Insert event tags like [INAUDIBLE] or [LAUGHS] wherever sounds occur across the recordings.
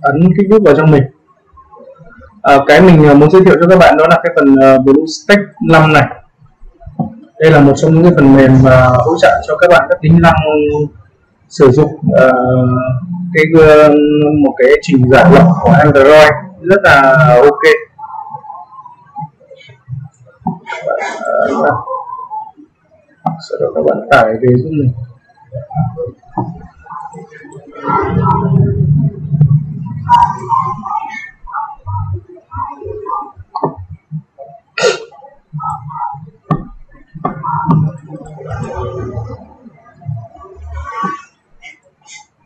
ấn kích nút vào trong mình. À, cái mình ờ, muốn giới thiệu cho các bạn đó là cái phần ờ, BlueStack 5 này. Đây là một trong những cái phần mềm mà hỗ trợ cho các bạn các tính năng sử dụng uh, cái uh, một cái trình giải lập của Android. Rất là ok. Uh, sau đó các bạn tải về giúp mình.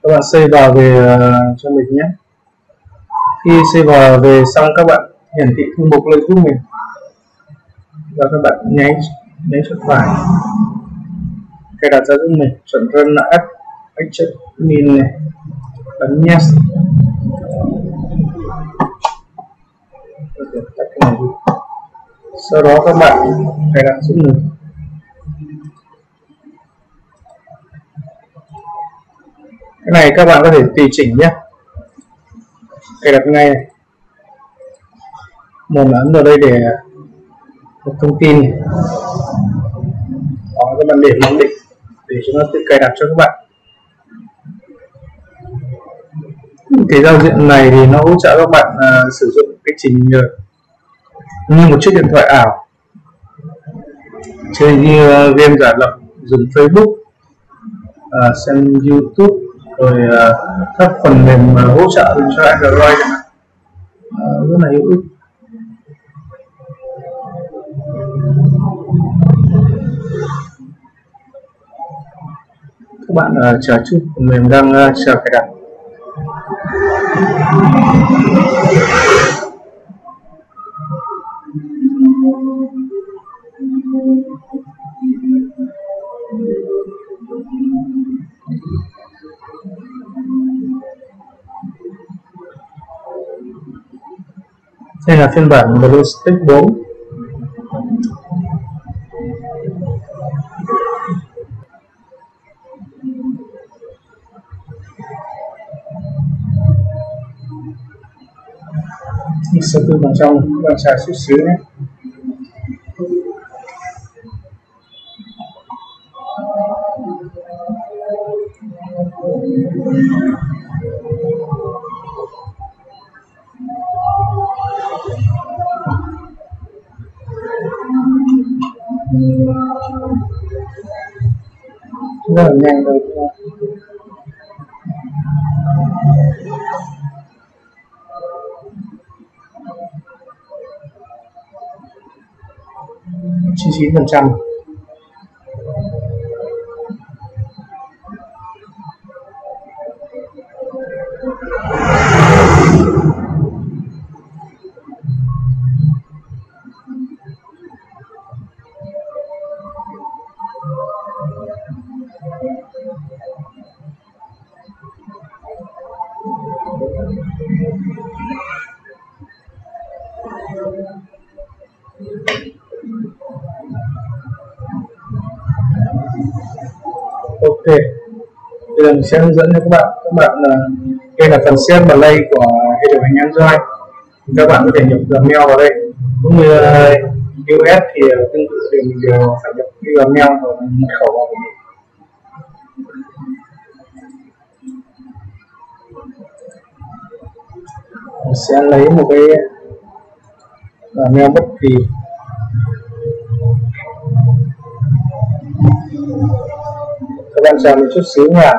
Các bạn xây vào về ờ, cho mình nhé. Khi xây vào về xong, các bạn hiển thị thư mục lên giúp mình. Và các bạn nháy nháy chuột phải cài đặt ra giúp mình. Chọn run là app admin này. Ấn yes. Sau đó các bạn cài đặt giúp mình. Cái này các bạn có thể tùy chỉnh nhé. Cài đặt ngay này. Một ấn vào đây để một thông tin. Có đó các bạn để mặc định để chúng ta tự cài đặt cho các bạn. Cái giao diện này thì nó hỗ trợ các bạn à, sử dụng cái trình à, như một chiếc điện thoại ảo. Chơi như à, game giả lập dùng Facebook à, xem YouTube rồi à, các phần mềm à, hỗ trợ cho Android uh, rất là hữu ích. Các bạn uh, chờ chút phần mềm đang uh, chờ cài đặt. Đây là phiên bản BlueStick 4 sơ tư vào trong các bạn xài chút xíu nhé. 99% sẽ hướng dẫn cho các bạn. Các bạn là đây là phần set play của hệ điều hành android. Các bạn có thể nhập gmail vào đây. Cũng như ờ, us thì ờ, tương tự thì mình đều phải nhập cái gmail và mật khẩu vào mình sẽ lấy một cái gmail bất kỳ. Các bạn chờ một chút xíu nha.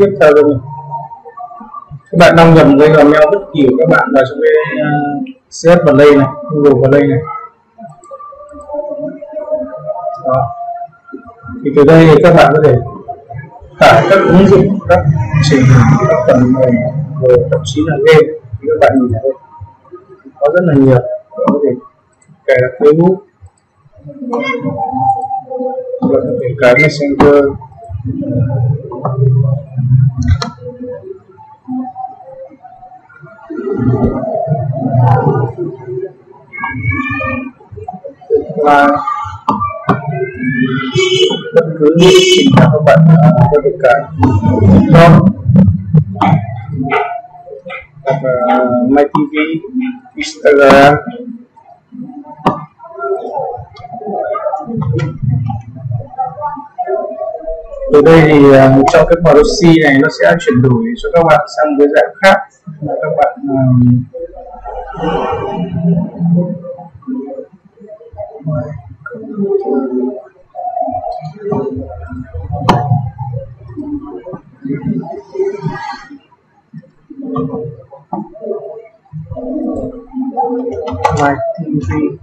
Tiếp theo cho mình các bạn đăng nhập cái gmail bất kỳ của các bạn vào trong cái uh, CS Play này Google Play này. Đó. Thì từ đây thì các bạn có thể tải các ứng dụng các trình các phần mềm rồi thậm chí là game thì các bạn nhìn thấy. Đây có rất là nhiều. Có thể cài đặt Facebook. Các bạn có thể cài Messenger và bất cứ trình nào các bạn có thể cài đó hoặc là My TV, Instagram từ đây thì uh, trong cái policy này nó sẽ chuyển đổi cho các bạn sang một cái dạng khác. Mà các bạn um, like TV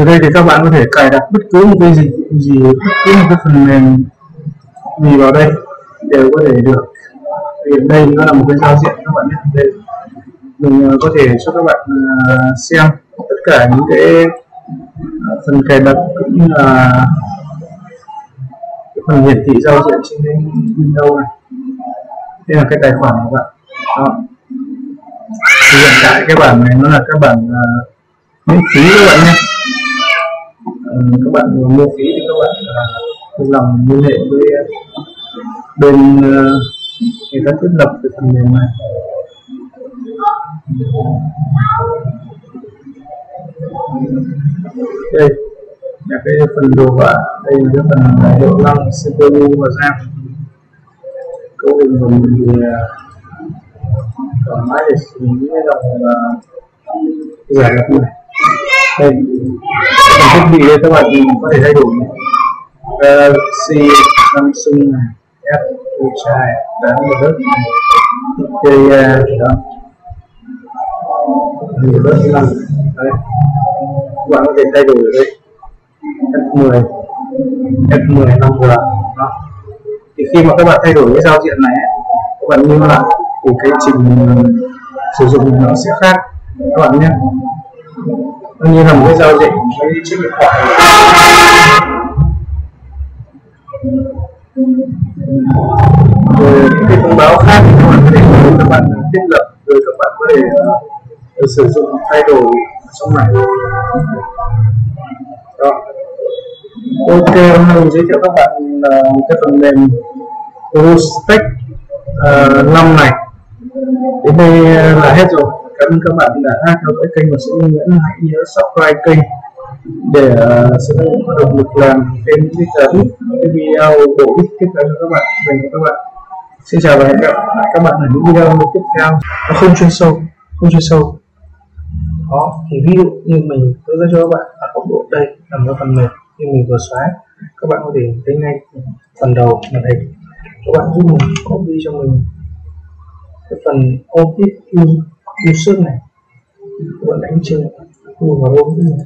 từ đây thì các bạn có thể cài đặt bất cứ một cái gì gì bất cứ một cái phần mềm gì vào đây đều có thể được. Thì đây nó là một cái giao diện các bạn nhé. Đây mình ờ, có thể cho các bạn ờ, xem tất cả những cái ờ, phần cài đặt cũng như là cái phần hiển thị giao diện trên cái Windows này. Đây là cái tài khoản của bạn. Đó. Thì hiện tại cái bản này nó là cái bản uh, miễn phí các bạn nhé các bạn mua phí thì các bạn à, uh, lòng liên hệ với à, bên à, người ta thiết lập cái phần mềm này. Đây là cái phần đồ họa. Đây là cái phần hiệu năng CPU và RAM cấu hình của mình thì thoải mái để xử lý cái dòng giải lập này đây. Thiết bị đây, các bạn có thể thay đổi Galaxy ờ, Samsung này, F Ultra đáng một đất này Xperia đó. Nhiều đất năm đây. Các bạn có thể thay đổi ở đây. F10 F10 năm vừa. Đó. Thì khi mà các bạn thay đổi cái giao diện này các bạn như là thì cái trình sử dụng nó sẽ khác. Các bạn nhé nó như là một cái giao diện với chiếc điện thoại. Rồi cái thông báo khác thì các bạn có thể các bạn thiết lập rồi các bạn có thể uh, sử dụng thay đổi trong này. Đó. Ok hôm nay mình giới thiệu các bạn uh, cái phần mềm Rustec uh, ờ, năm này. Đến đây là hết rồi cảm ơn các bạn đã theo dõi kênh và sẽ Nguyễn hãy nhớ subscribe kênh để sự sẽ có động lực làm thêm những cái cái video bổ ích tiếp theo cho các bạn. Dành cho các bạn. Xin chào và hẹn gặp lại các bạn ở những video tiếp theo. Nó không chuyên sâu, không chuyên sâu. Đó thì ví dụ như mình tôi ra cho các bạn ở góc độ đây là một phần mềm như mình vừa xóa. Các bạn có thể thấy ngay phần đầu màn hình. Các bạn giúp mình copy cho mình cái phần office user này. Vẫn bạn đánh trên mua vào room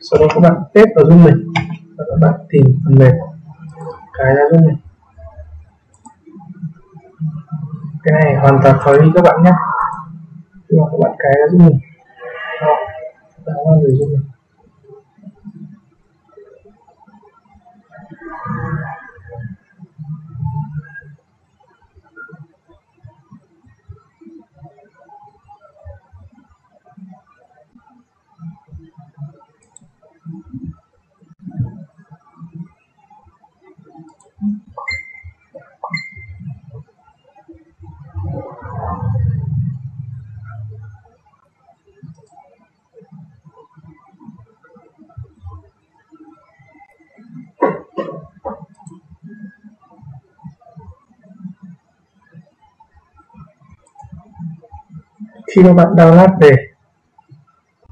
sau đó các bạn test vào giúp mình và các bạn tìm phần mềm. Cái ra giúp mình cái này hoàn toàn free các bạn nhé. Khi mà các bạn cái ra giúp mình đó đã bạn vào người giúp mình khi các bạn download về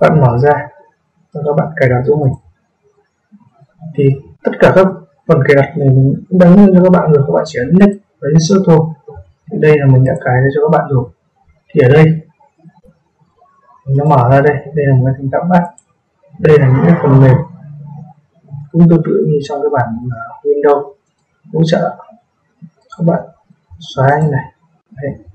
bạn mở ra, và các bạn cài đặt giúp mình. Thì tất cả các phần cài đặt này mình cũng đã cho các bạn rồi, các bạn chỉ ấn next và insert thôi. Thì đây là mình đã cài ra cho các bạn rồi. Thì ở đây, nó mở ra đây. Đây là một cái thanh tắm bát đây là những cái phần mềm cũng tương tự như trong cái bản à, Windows. Hỗ trợ các bạn xóa như này. Đây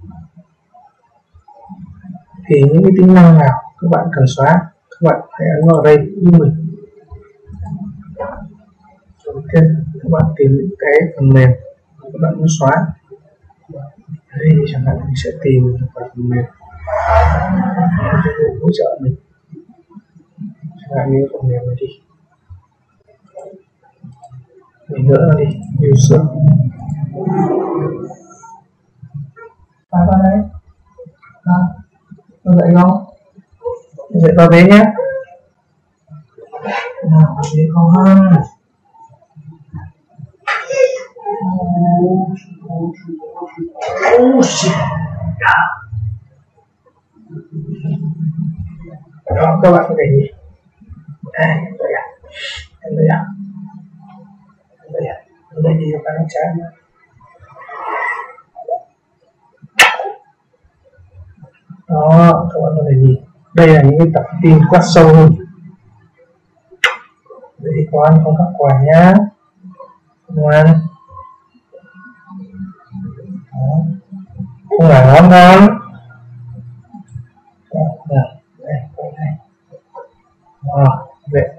thì những cái tính năng nào các bạn cần xóa các bạn hãy ấn vào đây giúp mình. Ok các bạn tìm những cái phần mềm các bạn muốn xóa. Đây chẳng hạn mình sẽ tìm một phần mềm hỗ trợ mình. Chẳng hạn như phần mềm này đi. Mình gỡ đi đi user à vào đấy à, có dậy không dậy vào đấy nhé nào dậy con ha Oh shit. Đó, các bạn có thể nhìn. Đây, đây ạ. Đây ạ. Đây ạ. Đây đi các bạn trái Đó, các bạn có thể nhìn. Đây là những cái tập tin quát sâu hơn. Để bạn không các quả nhá. Ngoan. không phải ngon ngon vậy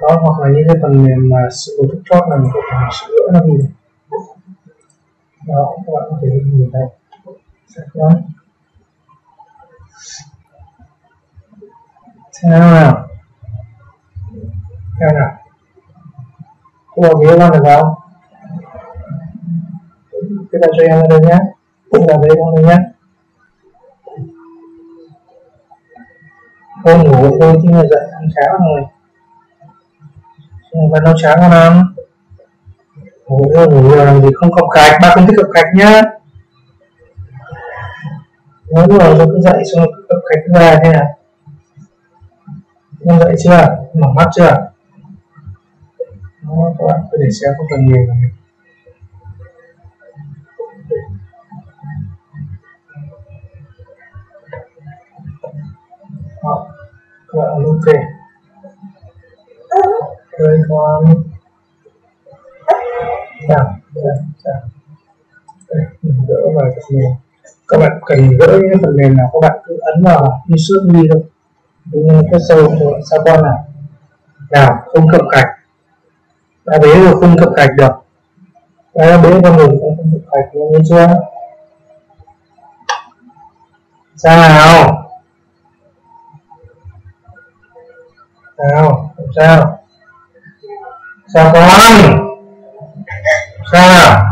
đó hoặc là những cái phần mềm mà sự thức chót là mình có thể sửa nó đi đó các bạn có thể nhìn thấy đó xem nào? Theo nào? Cô bảo nhiêu con được không? Cái bài cho em lên đây nhé. Cô bảo kita con đây nhé. Cô ngủ cô chứ mà dậy ăn cháo rồi. Xong rồi nấu cháo con ăn ngủ rồi ngủ rồi làm gì không? Cọc cạch. Ba không thích cọc cạch nhá nói rồi rồi cứ dậy xong rồi cọc cạch ra thế nào con dậy chưa? Mở mắt chưa? Đó, các bạn có thể xem có phần mềm này đó, các bạn ok rồi con chào chào chào đây mình gỡ vào phần mềm các bạn cần gỡ những phần mềm nào các bạn cứ ấn vào như suốt đi thôi. Như cái sâu của sao con này. Nào không cập cạch đã bế rồi không cập cạch được. Đã bế con mình không cập cạch như chưa? Sao? Nào sao sao. Sao con sao?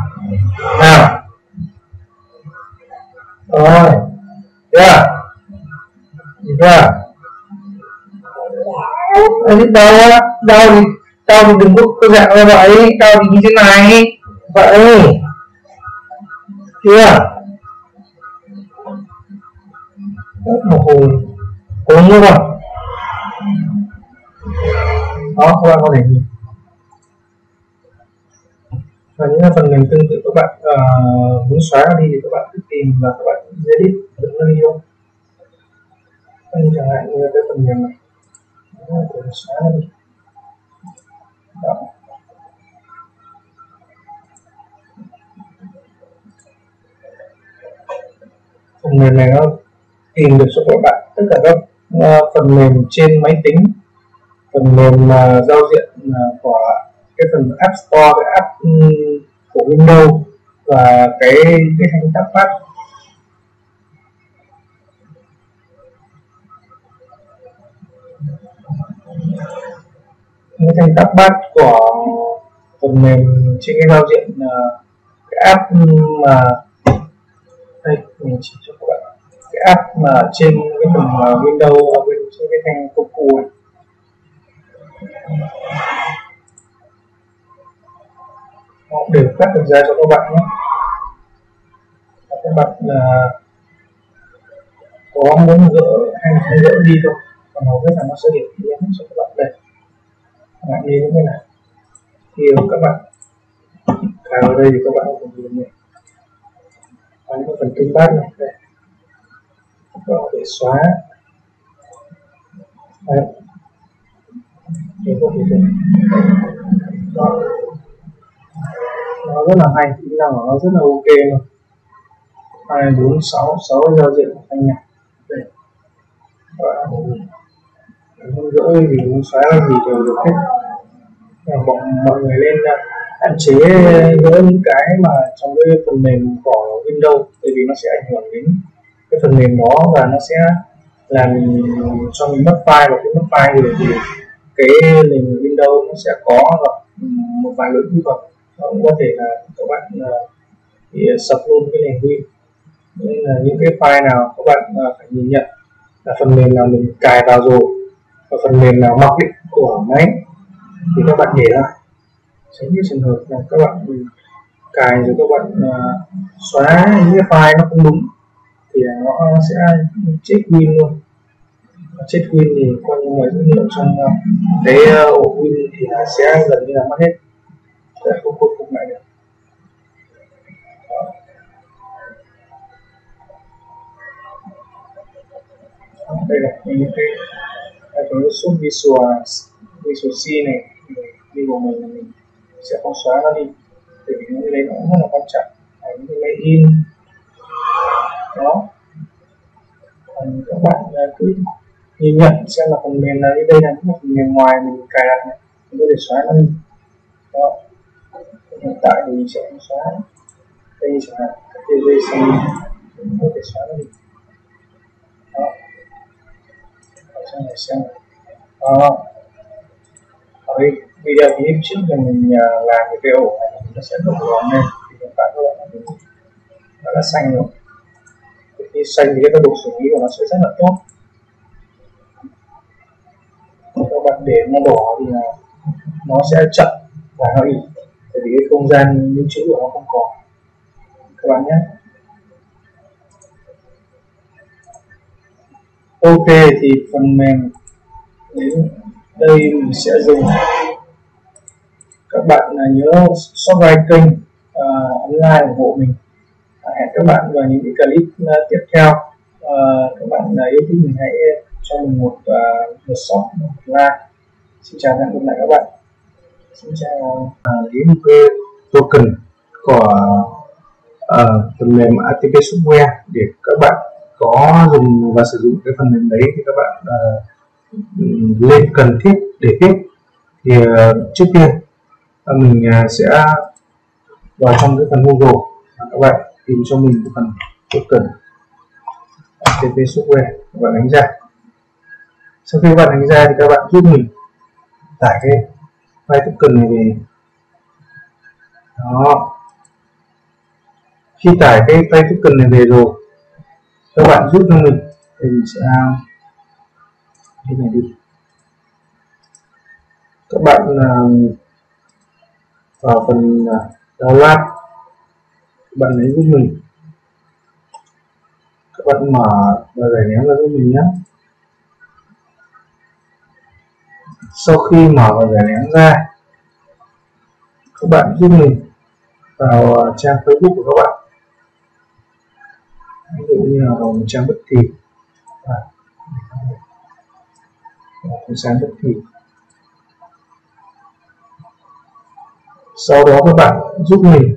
Nào rồi. Chưa? Gì chưa? Anh đau á đau thì đau thì đừng có có dạng như vậy đau thì như thế này. Vậy. Chưa? Một hồi. Cố như vậy đó các bạn có thể nhìn và những phần mềm tương tự các bạn uh, muốn xóa đi thì các bạn cứ tìm và các bạn edit được nó đi thôi như chẳng hạn như cái phần mềm này. Có xóa đi. Đó. phần mềm này nó tìm được cho các bạn tất cả các uh, phần mềm trên máy tính phần mềm uh, giao diện uh, của cái phần App Store, cái app của Windows và cái cái thanh tab phát. Cái thanh tab pad của phần mềm trên cái giao diện ờ, cái app mà, đây, mình chỉ cho các bạn. Cái app mà trên cái phần ờ, Windows, ở bên trên cái thanh công cụ này họ đều cắt được ra cho các bạn nhé. Các bạn là có muốn gỡ hay không gỡ đi thôi còn hầu hết là nó sẽ hiển thị cho các bạn đây. Các bạn như thế này. Thì các bạn cài vào đây thì các bạn có thể nhìn này. Và những phần kinh bát này, đây. Các bạn có thể xóa. Đây. Để có thể đó nó rất là hay tính năng của nó rất là ok luôn. Hai bốn sáu sáu giao diện thanh nhạc. Đây. Và không gỡ thì muốn xóa cái gì đều được hết. Mọi, mọi người lên hạn chế gỡ những cái mà trong cái phần mềm của Windows bởi vì nó sẽ ảnh hưởng đến cái phần mềm đó và nó sẽ làm cho mình mất file và cái mất file rồi thì cái nền Windows nó sẽ có một vài lỗi kỹ thuật nó cũng có thể là các bạn ờ, uh, bị sập luôn cái nền Win. Nên là những cái file nào các bạn uh, phải nhìn nhận là phần mềm nào mình cài vào rồi và phần mềm nào mặc định của máy thì các bạn để lại. Tránh những trường hợp là các bạn cài rồi các bạn uh, xóa những cái file nó không đúng thì nó sẽ chết win luôn. Chết win thì coi như mọi dữ liệu trong cái ổ uh, win thì nó sẽ gần như là mất hết sẽ không khôi phục lại được đây là những cái cái số visual visual C này đi của mình là mình sẽ không xóa nó đi bởi vì những cái đấy nó cũng rất là quan trọng và những cái máy in đó còn các bạn cứ nhìn nhận xem là phần mềm là đây là những phần mềm ngoài mình cài đặt này mình có thể xóa nó đi đó hiện tại thì mình sẽ xóa đây chẳng hạn các TVC mình có thể xóa đi. Đó. Ở trong này xem. Đó. Ở đây, video clip trước thì mình à, làm cái video này nó sẽ đổ gọn lên, thì hiện tại các bạn mình nó đã xanh rồi khi xanh thì cái độ xử lý của nó sẽ rất là tốt. Các bạn để nó đỏ thì là nó sẽ chậm và nó ít vì cái không gian lưu trữ của nó không còn các bạn nhé. Ok thì phần mềm đến đây mình sẽ dùng. Các bạn à, nhớ subscribe kênh uh, online ủng hộ mình. À, hẹn các bạn vào những cái clip tiếp theo. Uh, các bạn yêu thích mình hãy cho mình một uh, một short một like. Xin chào và hẹn gặp lại các bạn xin chào uh, lấy một cái token của uh, phần mềm ATP Software để các bạn có dùng và sử dụng cái phần mềm đấy thì các bạn uh, lên cần thiết để viết thì uh, trước tiên uh, mình uh, sẽ vào trong cái phần Google và các bạn tìm cho mình cái phần token atp software các bạn đánh ra sau khi các bạn đánh ra thì các bạn giúp mình tải cái file token này về. Đó. Khi tải cái file token này về rồi các bạn giúp cho mình thì mình sẽ thế này đi. Các bạn uh, vào phần uh, download. Các bạn lấy giúp mình. Các bạn mở và giải ném ra giúp mình nhé. Sau khi mở và giải nén ra các bạn giúp mình vào à, trang facebook của các bạn. Ví dụ như là vào trang bất kỳ. À, ánh sáng bất kỳ. Sau đó các bạn giúp mình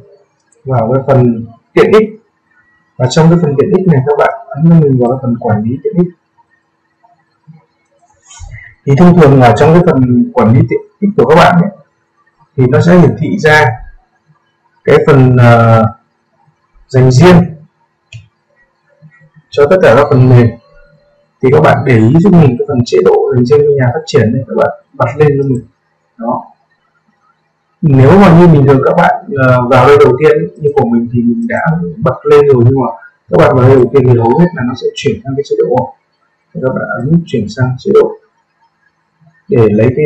vào cái phần tiện ích. Và trong cái phần tiện ích này các bạn ấn mình vào cái phần quản lý tiện ích thì thông thường là trong cái phần quản lý tiện ích của các bạn ấy, thì nó sẽ hiển thị ra cái phần uh, dành riêng cho tất cả các phần mềm. Thì các bạn để ý giúp mình cái phần chế độ dành riêng cho nhà phát triển này các bạn bật lên cho mình. Đó. Nếu mà như bình thường các bạn uh, vào đây đầu tiên như của mình thì mình đã bật lên rồi nhưng mà các bạn vào đây đầu tiên thì hầu hết là nó sẽ chuyển sang cái chế độ. Thì các bạn ấn chuyển sang chế độ để lấy cái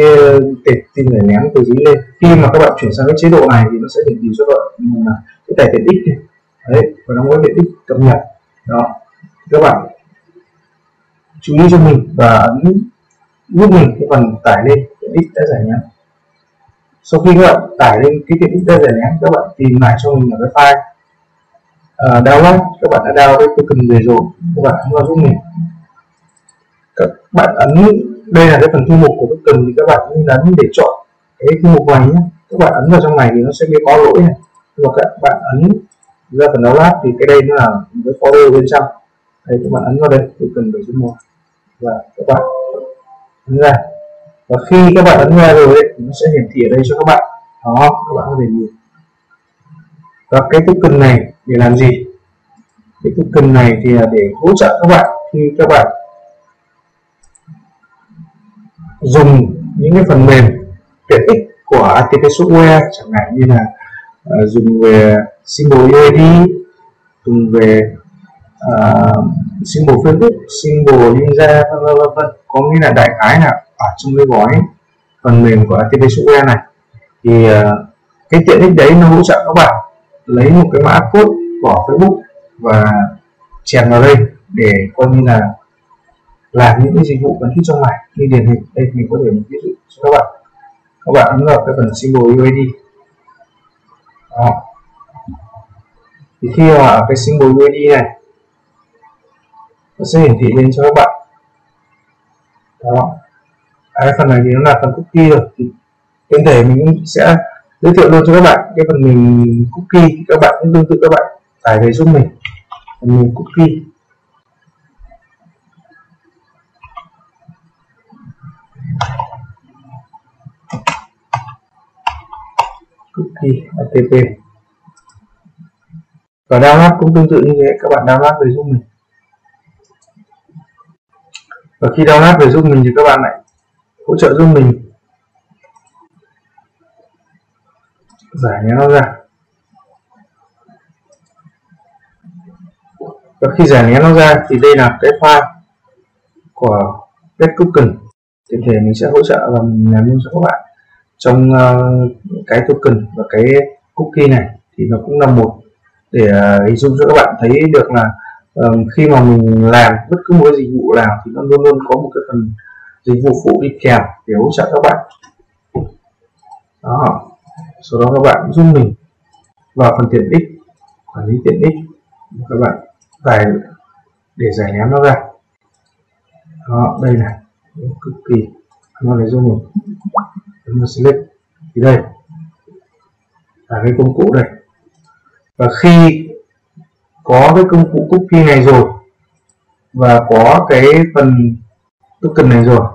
tệp tin giải ném từ dưới lên. Khi mà các bạn chuyển sang cái chế độ này thì nó sẽ hiển thị cho các bạn là cái tài tiện ích này đấy và nó có tiện ích cập nhật. Đó. Các bạn chú ý cho mình và ấn giúp mình cái phần tải lên tiện ích đã giải nhắn sau khi các bạn tải lên cái tiện ích đã giải nhắn các bạn tìm lại cho mình ở cái file. Uh, download các bạn đã download cái token về rồi. Các bạn cũng giúp mình. Các bạn ấn đây là cái phần thư mục của bức tường thì các bạn ấn để chọn cái thư mục này nhé. Các bạn ấn vào trong này thì nó sẽ bị có lỗi này. Và các bạn ấn ra phần download thì cái đây nó là cái folder bên trong. Đây các bạn ấn vào đây token 7.1 và các bạn ấn ra. Và khi các bạn ấn ra rồi ấy, thì nó sẽ hiển thị ở đây cho các bạn. Đó các bạn có thể nhìn. Và cái token này để làm gì? Cái token này thì là để hỗ trợ các bạn. Khi các bạn dùng những cái phần mềm tiện ích của ATP software chẳng hạn như là uh, dùng về symbol UID dùng về uh, symbol Facebook, symbol Ninja vân vân có nghĩa là đại khái là ở trong cái gói phần mềm của ATP software này. Thì uh, cái tiện ích đấy nó hỗ trợ các bạn lấy một cái mã code của Facebook và chèn vào đây để coi như là làm những cái dịch vụ cần thiết trong này như điển hình đây mình có thể ví dụ cho các bạn. Các bạn ấn vào cái phần symbol UID đó. Thì khi mà ở cái symbol UID này nó sẽ hiển thị lên cho các bạn. Đó. À, cái phần này thì nó là phần cookie rồi. Thì tiện thể mình cũng sẽ giới thiệu luôn cho các bạn. Cái phần mình cookie các bạn cũng tương tự các bạn. Tải về giúp mình. Phần mình cookie. Cookie ATP à, và download cũng tương tự như thế, các bạn download về giúp mình. Và khi download về giúp mình thì các bạn lại hỗ trợ giúp mình. Giải nó ra. Và khi giải nén nó ra thì đây là cái file của get token thì thể mình sẽ hỗ trợ và mình làm luôn cho các bạn trong uh, cái token và cái cookie này thì nó cũng là một để uh, hình dung cho các bạn thấy được là um, khi mà mình làm bất cứ một cái dịch vụ nào thì nó luôn luôn có một cái phần dịch vụ phụ đi kèm để hỗ trợ các bạn. Đó. Sau đó các bạn giúp mình vào phần tiện ích quản lý tiện ích các bạn tài để giải ném nó ra. Đó đây này cực kỳ nó này giúp mình ấn select thì đây là cái công cụ đây. Và khi có cái công cụ cookie này rồi và có cái phần token này rồi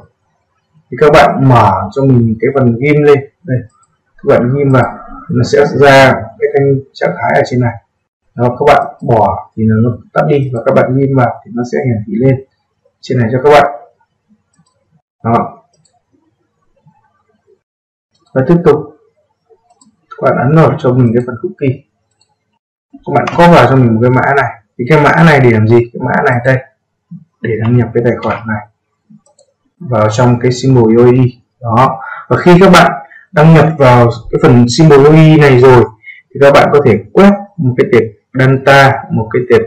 thì các bạn mở cho mình cái phần ghim lên. Đây, các bạn ghim vào nó sẽ ra cái thanh trạng thái ở trên này. Đó, các bạn bỏ thì nó tắt đi và các bạn ghim vào thì nó sẽ hiển thị lên trên này cho các bạn. Đó và tiếp tục các bạn ấn vào cho mình cái phần cookie. Các bạn có vào cho mình một cái mã này. Thì cái mã này để làm gì? Cái mã này đây. Để đăng nhập cái tài khoản này. Vào trong cái symbol UID đó. Và khi các bạn đăng nhập vào cái phần symbol UID này rồi, thì các bạn có thể quét một cái tệp data, một cái tệp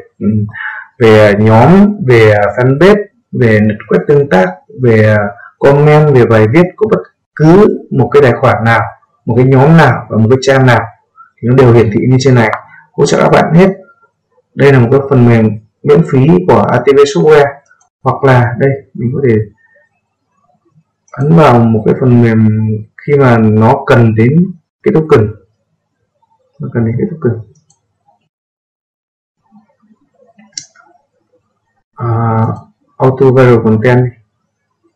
về nhóm, về fanpage, về lượt quét tương tác, về comment, về bài viết của bất cứ một cái tài khoản nào một cái nhóm nào và một cái trang nào thì nó đều hiển thị như trên này. Hỗ trợ các bạn hết. Đây là một cái phần mềm miễn phí của ATV Software. Hoặc là đây mình có thể ấn vào một cái phần mềm khi mà nó cần đến cái token. Nó cần đến cái token. À, uh, auto viral content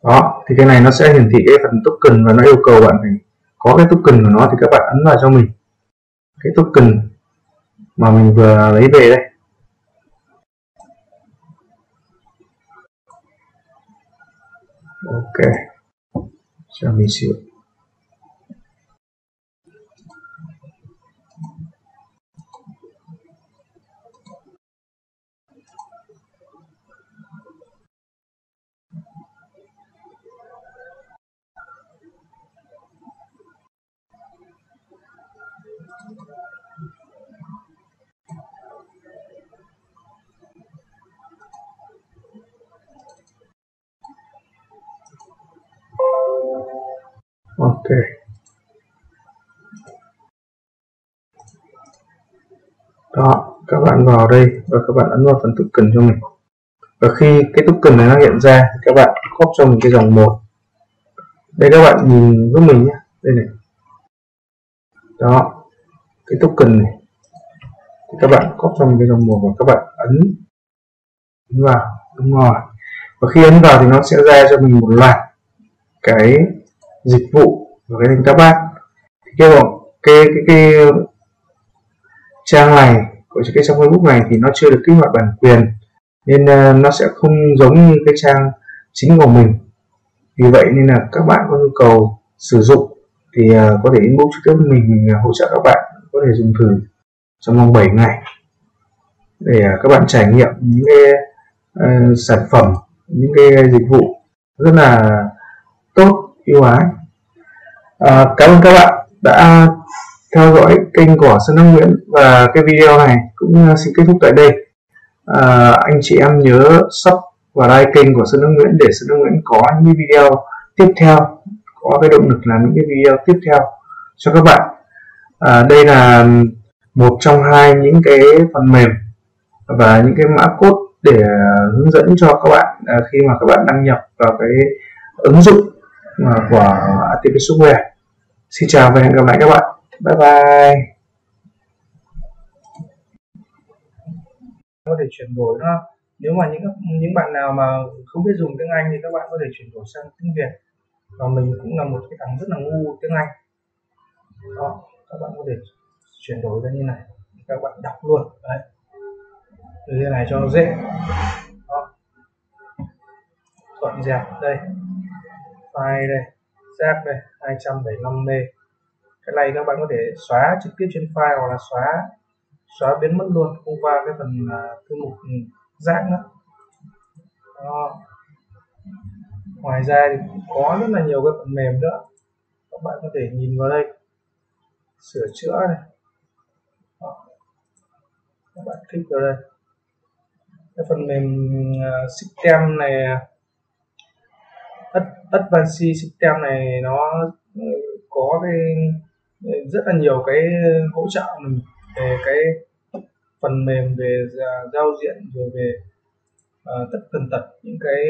đó thì cái này nó sẽ hiển thị cái phần token và nó yêu cầu bạn phải có cái token của nó thì các bạn ấn vào cho mình. Cái token mà mình vừa lấy về đây. Ok. Cho mình sử ok. Đó, các bạn vào đây và các bạn ấn vào phần token cho mình. Và khi cái token này nó hiện ra các bạn copy cho mình cái dòng một. Đây các bạn nhìn giúp mình nhé. Đây này. Đó, cái token này. Thì các bạn copy cho mình cái dòng một và các bạn ấn ấn vào. Đúng rồi. Và khi ấn vào thì nó sẽ ra cho mình một loạt cái dịch vụ và cái link các bác cái cái cái, cái trang này của cái trang Facebook này thì nó chưa được kích hoạt bản quyền nên uh, nó sẽ không giống như cái trang chính của mình. Vì vậy nên là các bạn có nhu cầu sử dụng thì uh, có thể inbox trực tiếp mình mình ờ, hỗ trợ các bạn có thể dùng thử trong vòng 7 ngày để uh, các bạn trải nghiệm những cái uh, sản phẩm những cái dịch vụ rất là tốt ưu ái. À, cảm ơn các bạn đã theo dõi kênh của Sơn Đăng Nguyễn và cái video này cũng xin kết thúc tại đây. À, anh chị em nhớ sub và like kênh của Sơn Đăng Nguyễn để Sơn Đăng Nguyễn có những video tiếp theo có cái động lực làm những cái video tiếp theo cho các bạn. À, đây là một trong hai những cái phần mềm và những cái mã code để hướng dẫn cho các bạn à, khi mà các bạn đăng nhập vào cái ứng dụng của ATP Software. Xin chào và hẹn gặp lại các bạn. Bye bye. Có thể chuyển đổi nó nếu mà những những bạn nào mà không biết dùng tiếng Anh thì các bạn có thể chuyển đổi sang tiếng Việt. Và mình cũng là một cái thằng rất là ngu tiếng Anh. Đó, các bạn có thể chuyển đổi ra như này. Các bạn đọc luôn. Đấy. Như thế này cho nó dễ. Đó. Dọn dẹp. Đây file đây rác đây 275 m cái này các bạn có thể xóa trực tiếp trên file hoặc là xóa xóa biến mất luôn không qua cái phần uh, thư mục ừ, rác nữa. Đó. ngoài ra thì có rất là nhiều cái phần mềm nữa. Các bạn có thể nhìn vào đây. Sửa chữa này. Đó. các bạn kích vào đây. Cái phần mềm uh, system này à, advanced system này nó ừ, có cái ừ, rất là nhiều cái hỗ trợ mình về cái phần mềm về giao diện rồi về uh, tất tần tật những cái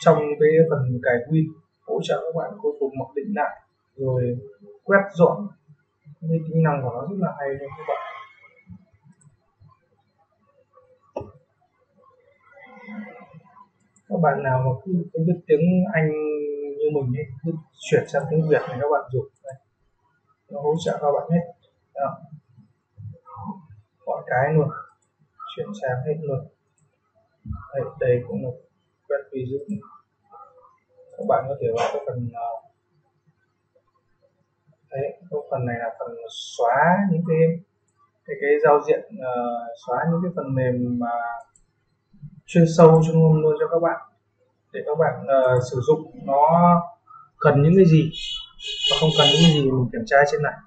trong cái phần cài win hỗ trợ các bạn khôi phục mặc định lại rồi quét dọn. Những tính năng của nó rất là hay luôn các bạn. Các bạn nào mà cứ không biết tiếng Anh như mình ấy cứ chuyển sang tiếng Việt này các bạn dùng. Đây. nó hỗ trợ các bạn hết. Đó. mọi cái luôn. Chuyển sang hết luôn. Đây, đây cũng là web ví dụ các bạn có thể vào cái phần ờ, đấy cái phần này là phần xóa những cái cái cái giao diện uh, xóa những cái phần mềm mà chuyên sâu chuyên môn luôn cho các bạn. Để các bạn uh, sử dụng nó cần những cái gì? Và không cần những cái gì mình kiểm tra trên này.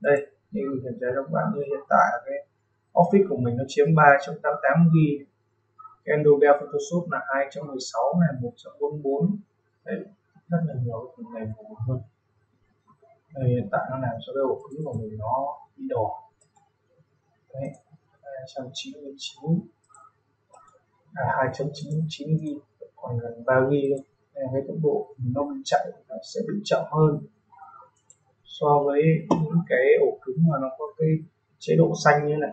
Đây như mình kiểm tra cho các bạn như hiện tại là cái office của mình nó chiếm 388 GB Adobe Photoshop là 216 này 144 đấy rất là nhiều phần này của mình hơn. Đây, hiện tại nó làm cho cái ổ cứng của mình nó bị đỏ. Đấy 299 là 2.99 GB còn gần 3 g thôi. Nên cái tốc độ nó chạy nó sẽ bị chậm hơn. So với những cái ổ cứng mà nó có cái chế độ xanh như này.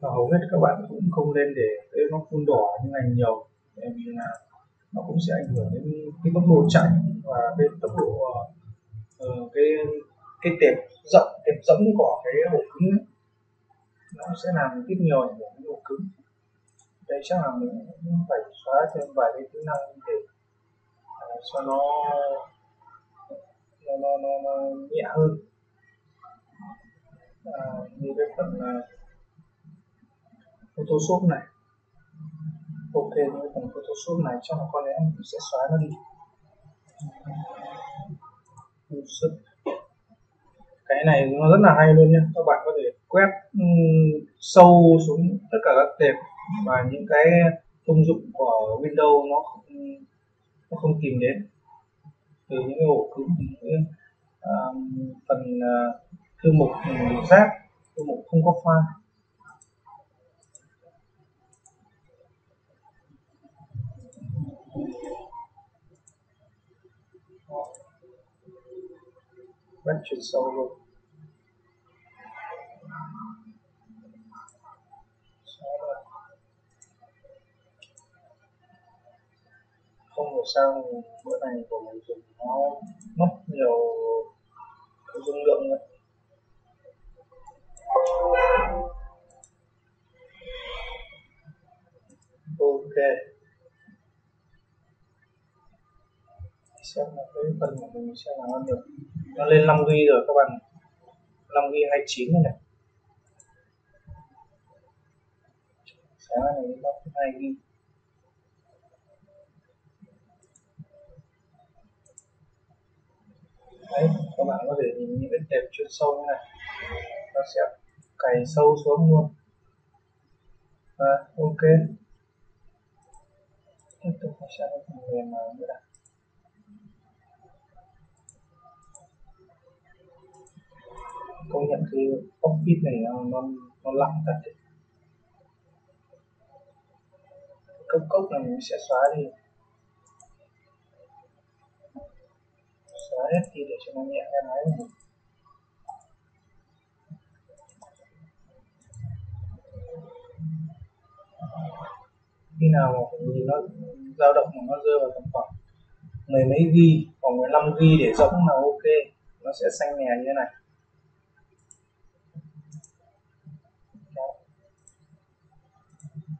Và hầu hết các bạn cũng không nên để cái nó phun đỏ như này nhiều. Tại vì là nó cũng sẽ ảnh hưởng đến cái tốc độ chạy và cái tốc độ uh, cái cái tệp rộng tệp rỗng của cái ổ cứng ấy nó sẽ làm ít nhiều ảnh hưởng đến ổ cứng. Đây chắc là mình phải xóa thêm vài cái tính năng để uh, cho nó nó, nó, nó, nó nhẹ hơn. À, như cái phần uh, Photoshop này. Ok như cái phần Photoshop này chắc là có lẽ mình sẽ xóa nó đi. Cái này nó rất là hay luôn nhé các bạn có thể quét um, sâu xuống tất cả các tệp và những cái công dụng của Windows nó không, nó không tìm đến. Từ những cái ổ cứng những cái uh, phần uh, thư mục rác thư mục không có file. Vẫn chuyển sâu luôn. Sao bữa này của mình dùng nó mất nhiều dung lượng nữa. Ok. Xem là cái phần của mình xem là nó được. Nó lên 5 g rồi các bạn. 5 g 29 này, này. sáng này nó 2 g đấy các bạn có thể nhìn những cái tệp chuyên sâu như này. Nó sẽ cày sâu xuống luôn. Và ok. Tiếp tục sẽ có phần mềm nào nữa đây công nhận cái office này nó nó, nó lặng thật đấy. Cốc cốc này mình sẽ xóa đi. Xóa hết đi để cho nó nhẹ cái máy này. Khi nào mà nhìn nó, dao động mà nó rơi vào tầm khoảng mười mấy ghi khoảng 15 ghi để rỗng là ok, nó sẽ xanh nhè như thế này.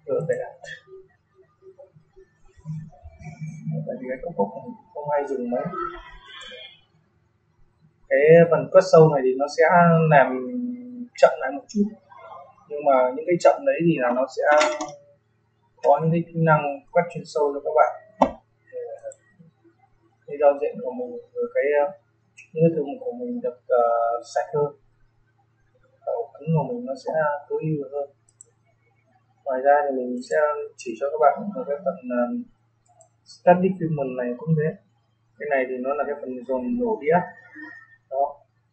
Rồi phải đặt tại vì cái công cụ không hay dùng mấy cái phần quét sâu này thì nó sẽ làm chậm lại một chút. Nhưng mà những cái chậm đấy thì là nó sẽ có những cái kỹ năng quét chuyên sâu cho các bạn. Ờ, cái giao diện của mình rồi cái ờ, những cái thường của mình được uh, sạch hơn. Ổ cứng của mình nó sẽ tối ưu hơn. Ngoài ra thì mình sẽ chỉ cho các bạn một cái phần uh, static human này cũng thế. Cái này thì nó là cái phần dồn đổ đĩa đó,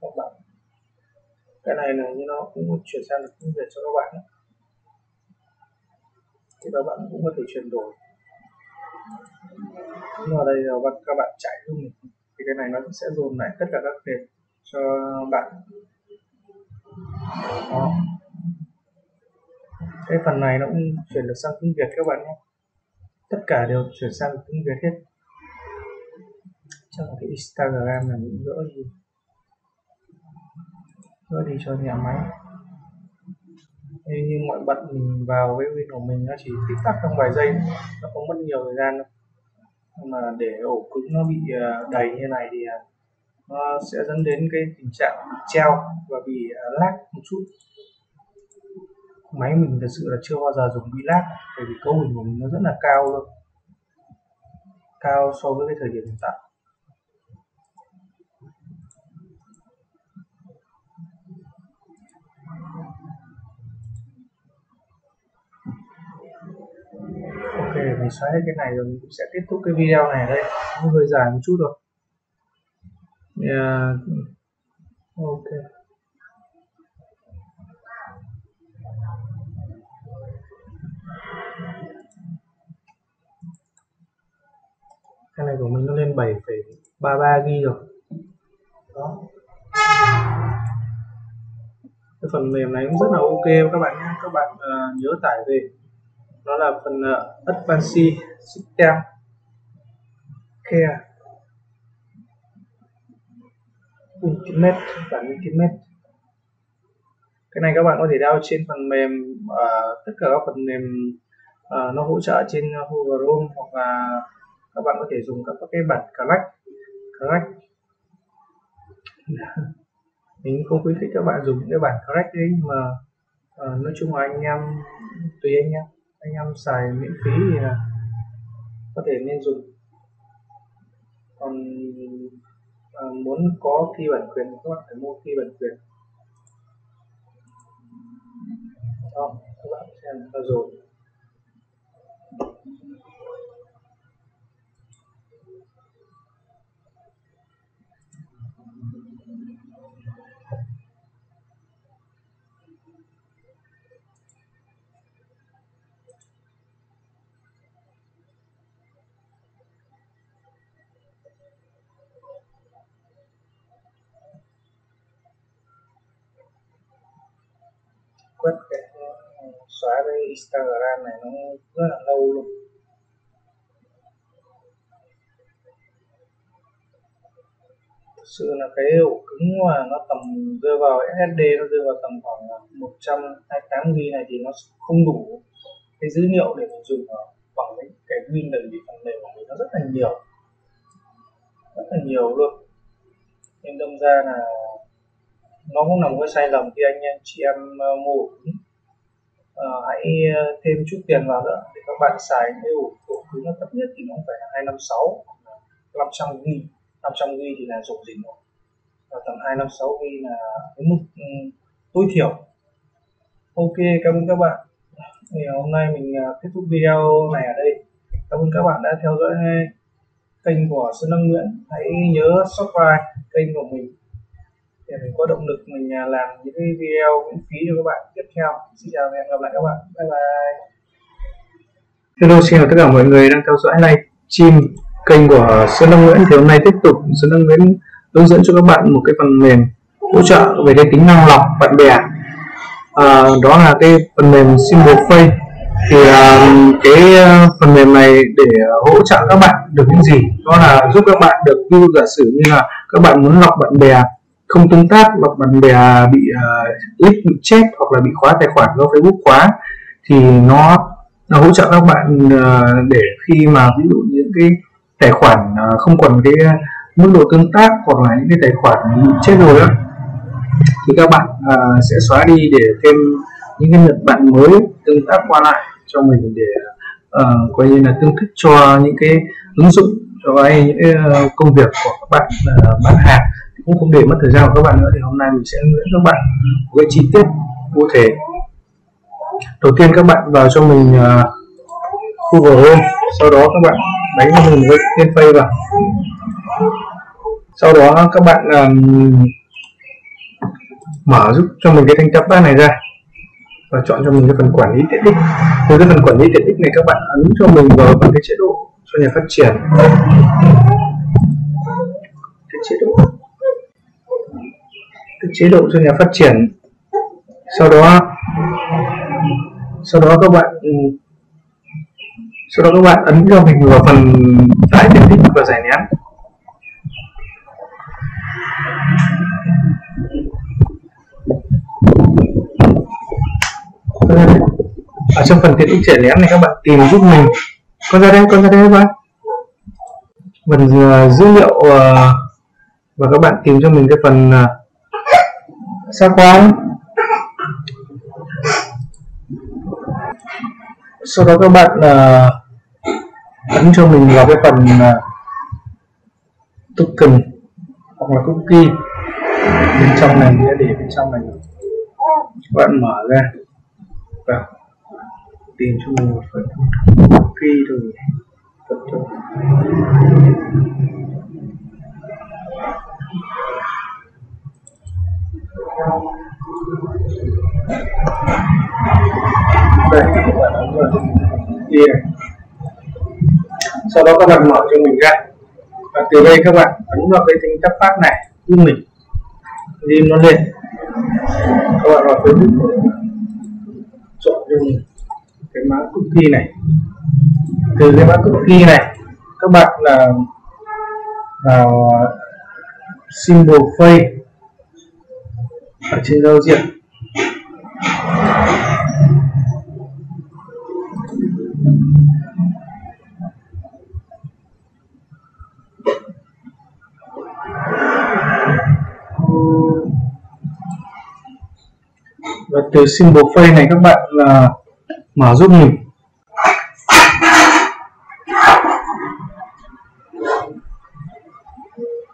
các bạn. Cái này là như nó cũng chuyển sang được tiếng việt cho các bạn thì các bạn cũng có thể chuyển đổi. Nhưng mà đây là các bạn chạy luôn. Thì cái này nó sẽ dồn lại tất cả các nền cho bạn. Đó. Cái phần này nó cũng chuyển được sang tiếng việt các bạn nhé. Tất cả đều chuyển sang tiếng việt hết. Chắc là cái instagram là những gỡ gì? Gỡ đi cho nhà máy. Như, như mọi bận mình vào cái win của mình nó chỉ tích tắc trong vài giây nó không mất nhiều thời gian đâu. Nhưng mà để ổ cứng nó bị à, đầy như này thì à, nó sẽ dẫn đến cái tình trạng bị treo và bị à, lag một chút. Máy mình thật sự là chưa bao giờ dùng bị lag bởi vì cấu hình của mình nó rất là cao luôn. Cao so với cái thời điểm hiện tại. Để mình xóa hết cái này rồi mình cũng sẽ kết thúc cái video này đây. Nó hơi dài một chút rồi. Yeah. ok. Cái này của mình nó lên 7,33 ghi rồi. Đó. Cái phần mềm này cũng rất là ok các bạn nhé. Các bạn uh, nhớ tải về nó là phần uh, Advanced System Care. Ultimate và Ultimate. Cái này các bạn có thể đao trên phần mềm uh, tất cả các phần mềm uh, nó hỗ trợ trên Google Chrome hoặc là các bạn có thể dùng các cái bản crack crack [LAUGHS] mình không khuyến khích các bạn dùng những cái bản crack đấy nhưng mà uh, nói chung là anh em tùy anh em anh em xài miễn phí thì là có thể nên dùng. Còn à, muốn có khi bản quyền thì các bạn phải mua khi bản quyền. Đó các bạn xem ra rồi quét cái xóa cái Instagram này nó rất là lâu luôn. Thực sự là cái ổ cứng mà nó tầm rơi vào SSD nó rơi vào tầm khoảng 128 GB này thì nó không đủ cái dữ liệu để mình dùng bằng cái, cái Win bởi vì phần mềm của mình nó rất là nhiều. Rất là nhiều luôn. Nên đâm ra là nó cũng là một cái sai lầm khi anh em chị em ờ, mua Ờ, hãy ờ, thêm chút tiền vào nữa để các bạn xài cái ổ, ổ cứng nó thấp nhất thì nó phải là 256 500 g 500 g thì là dùng gì rồi. Và tầm 256 g là cái mức um, tối thiểu. Ok cảm ơn các bạn. Thì hôm nay mình ờ, kết thúc video này ở đây. Cảm ơn các bạn đã theo dõi kênh của Sơn Đăng Nguyễn. Hãy nhớ subscribe kênh của mình để mình có động lực mình à, làm những cái video miễn phí cho các bạn. Tiếp theo xin chào và hẹn gặp lại các bạn. Bye bye. Hello xin chào tất cả mọi người đang theo dõi này chim kênh của Sơn Đông Nguyễn. Thì hôm nay tiếp tục Sơn Đông Nguyễn hướng dẫn cho các bạn một cái phần mềm hỗ trợ về cái tính năng lọc bạn bè. À, đó là cái phần mềm Symbol Face thì uh, cái phần mềm này để hỗ trợ các bạn được những gì? Đó là giúp các bạn được ví dụ giả sử như là các bạn muốn lọc bạn bè không tương tác hoặc bạn bè bị uh, bị chết hoặc là bị khóa tài khoản do Facebook khóa thì nó nó hỗ trợ các bạn uh, để khi mà ví dụ những cái tài khoản uh, không còn cái mức độ tương tác hoặc là những cái tài khoản bị chết rồi đó thì các bạn uh, sẽ xóa đi để thêm những cái lượt bạn mới tương tác qua lại cho mình để uh, coi như là tương thích cho những cái ứng dụng cho ai những cái công việc của các bạn uh, bán hàng cũng không để mất thời gian của các bạn nữa thì hôm nay mình sẽ hướng dẫn các bạn một cái chi tiết cụ thể. Đầu tiên các bạn vào cho mình uh, Google Home sau đó các bạn đánh cho mình với tên pay vào. Sau đó các bạn um, mở giúp cho mình cái thanh tab này ra và chọn cho mình cái phần quản lý tiện ích. Từ cái phần quản lý tiện ích này các bạn ấn cho mình vào phần cái chế độ cho nhà phát triển. Cái chế độ chế độ cho nhà phát triển. Sau đó sau đó các bạn ừ, sau đó các bạn ấn cho mình vào phần giải tiện ích và giải nén. Ở trong phần tiện ích giải nén này các bạn tìm giúp mình. Con ra đây con ra đây các bạn. Phần uh, dữ liệu uh, và các bạn tìm cho mình cái phần uh, sao khoáng sau đó các bạn uh, ấn cho mình vào cái phần uh, token hoặc là cookie. Bên trong này nghĩa để bên trong này. Các bạn mở ra. Và tìm cho mình một phần cookie rồi tập trung đây. Các bạn ấn vào sau đó các bạn mở cho mình ra. Và từ đây các bạn ấn vào cái tính chấp phát này giúp mình. Lim nó lên. Các bạn vào facebook chọn cho mình cái mã cookie này. Từ cái mã cookie này, các bạn là vào symbol face ở trên giao diện. Và từ symbol face này các bạn là mở giúp mình.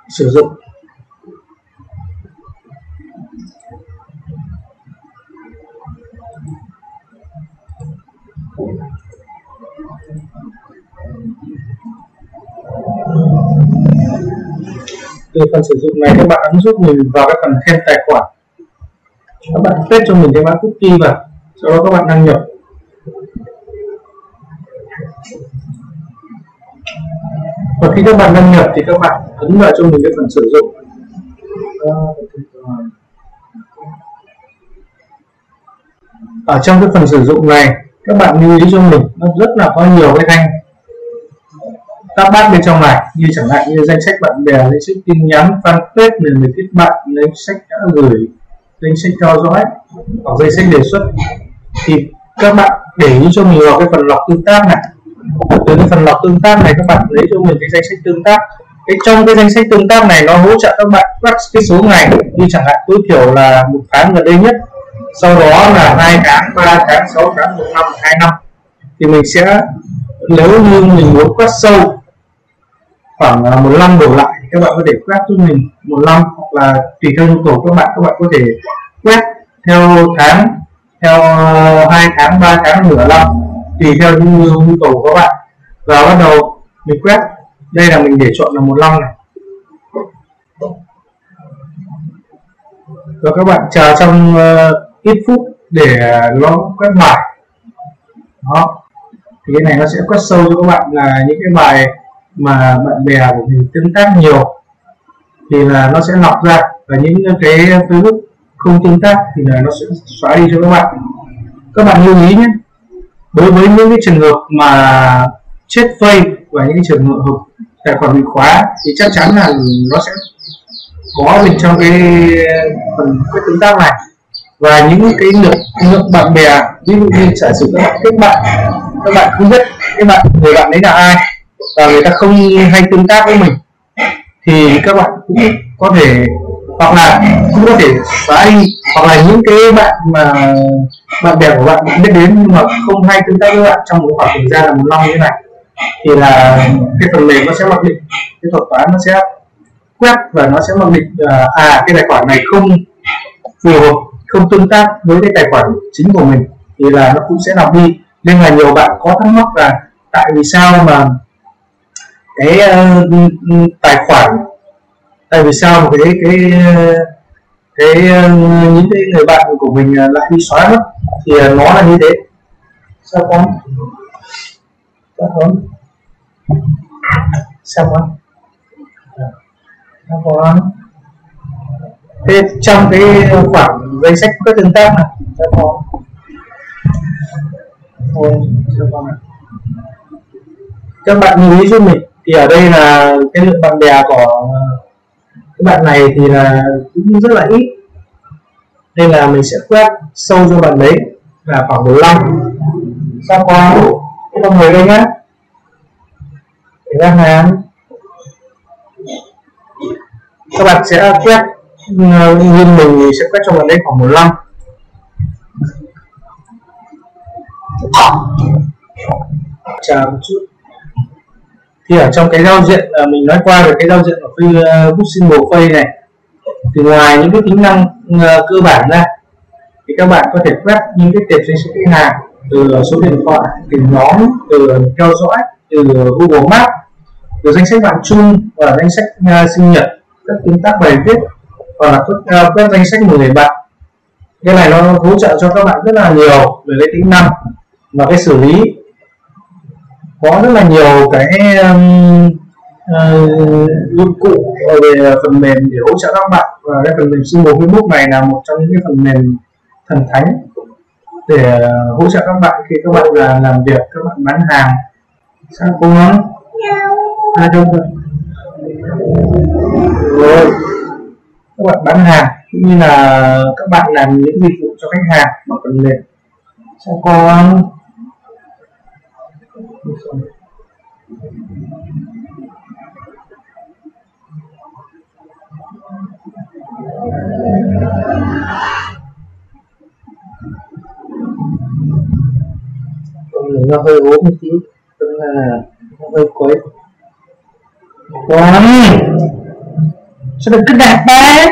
Sử dụng. Từ phần sử dụng này, các bạn ấn giúp mình vào cái phần thêm tài khoản. Các bạn paste cho mình cái mã cookie vào, sau đó các bạn đăng nhập. Và khi các bạn đăng nhập thì các bạn ấn vào cho mình cái phần sử dụng. Ở trong cái phần sử dụng này, các bạn lưu ý cho mình, nó rất là có nhiều cái thanh các bát bên trong này, như chẳng hạn như danh sách bạn bè, danh sách tin nhắn, fanpage người mình kết bạn, danh sách đã gửi, danh sách theo dõi, hoặc danh sách đề xuất. Thì các bạn để ý cho mình vào cái phần lọc tương tác này. Từ cái phần lọc tương tác này, các bạn lấy cho mình cái danh sách tương tác. Cái trong cái danh sách tương tác này, nó hỗ trợ các bạn các cái số ngày, như chẳng hạn tối thiểu là một tháng gần đây nhất. Sau đó là hai tháng, ba tháng, sáu tháng, một năm, hai năm. Thì mình sẽ, nếu như mình muốn quét sâu khoảng à, một năm đổ lại các bạn có thể quét cho mình một năm hoặc là tùy theo nhu cầu các bạn các bạn có thể quét theo tháng theo à, hai tháng ba tháng nửa năm tùy theo nhu, nhu cầu của các bạn. Và bắt đầu mình quét đây là mình để chọn là một năm này. Và các bạn chờ trong uh, ít phút để nó quét bài. Đó. Thì cái này nó sẽ quét sâu cho các bạn là những cái bài mà bạn bè của mình tương tác nhiều, thì là nó sẽ lọc ra. Và những cái Facebook không tương tác thì là nó sẽ xóa đi cho các bạn. Các bạn lưu ý nhé, đối với những cái trường hợp mà chết phây và những trường hợp tài khoản bị khóa thì chắc chắn là nó sẽ có bên trong cái phần cái tương tác này. Và những cái lượng lượng bạn bè, ví dụ như giả sử các bạn kết bạn, các bạn không biết các bạn, người bạn đấy là ai và người ta không hay tương tác với mình. Thì các bạn cũng có thể hoặc là cũng có thể xóa đi hoặc là những cái bạn mà bạn bè của bạn biết đến nhưng mà không hay tương tác với bạn trong một khoảng thời gian là một năm như thế này thì là cái phần mềm nó sẽ mặc định cái thuật toán nó sẽ quét và nó sẽ mặc định à, à cái tài khoản này không phù hợp không tương tác với cái tài khoản chính của mình thì là nó cũng sẽ lọc đi. Nên là nhiều bạn có thắc mắc là tại vì sao mà cái uh, tài khoản. Tại vì sao mà cái cái ờ, cái ờ, những cái người bạn của mình lại đi xóa mất? Thì nó là như thế. Sao con sao con sao con sao con thế trong cái khoảng danh sách các tương tác này sao con thôi sao con các bạn lưu ý giúp mình thì ở đây là cái lượng bạn bè của các bạn này thì là cũng rất là ít. Nên là mình sẽ quét sâu cho bạn đấy là khoảng 15 sau qua cái đồng người đây nhá. Để ra hàng. Các bạn sẽ quét ừ, nhưng mình sẽ quét cho bạn đấy khoảng 15 chờ một chút thì ở trong cái giao diện à, mình nói qua về cái giao diện của Facebook Single Pay này thì ngoài những cái tính năng à, cơ bản ra thì các bạn có thể quét những cái tệp danh sách khách hàng từ số điện thoại từ nhóm từ theo dõi từ Google Maps từ danh sách bạn chung và danh sách à, sinh nhật các tương tác bài viết hoặc là quét, quét danh sách một người bạn. Cái này nó hỗ trợ cho các bạn rất là nhiều về cái tính năng và cái xử lý có rất là nhiều cái um, uh, dụng cụ về phần mềm để hỗ trợ các bạn. Và cái phần mềm symbol Facebook này là một trong những cái phần mềm thần thánh để ờ, hỗ trợ các bạn khi các bạn là làm việc các bạn bán hàng. Sao cô lắm à, đâu rồi rồi các bạn bán hàng cũng như là các bạn làm những dịch vụ cho khách hàng bằng phần mềm. Sao con nó hơi ốm một tí, tức là nó hơi quấy. Con sao đừng cứ đạp ba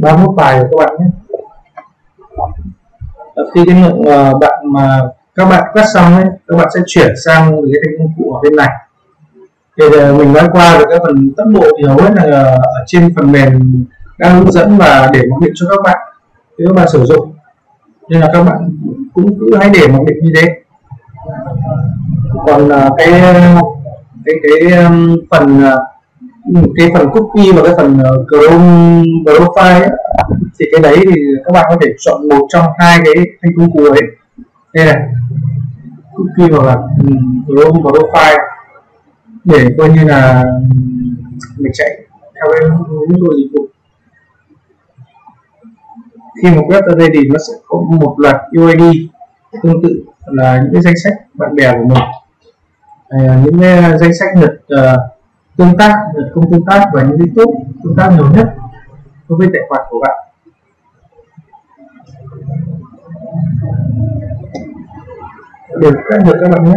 31 bài của các bạn nhé. Ờ, khi cái lượng ờ, bạn mà các bạn quét xong ấy, các bạn sẽ chuyển sang cái thành công cụ ở bên này. Thì ờ, mình nói qua về cái phần tốc độ thì hầu hết là ở trên phần mềm đang hướng dẫn và để mặc định cho các bạn khi các bạn sử dụng. Nên là các bạn cũng cứ hãy để mặc định như thế. Còn cái cái cái phần cái phần cookie và cái phần ờ, Chrome profile ấy, thì cái đấy thì các bạn có thể chọn một trong hai cái thanh công cụ ấy đây này cookie hoặc là ừ, Chrome profile để coi như là ừ, mình chạy theo cái mức độ dịch vụ. Khi một web ra đây thì nó sẽ có một loạt UID tương tự là những cái danh sách bạn bè của mình. À, những cái danh sách lượt uh, ờ, tương tác lượt không tương tác và những cái tốt tương tác nhiều nhất đối với tài khoản của bạn. Được các được các bạn nhé.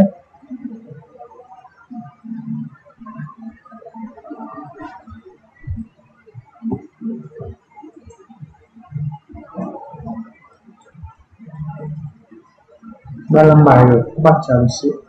Ba mươi bài rồi các bạn chờ một xíu.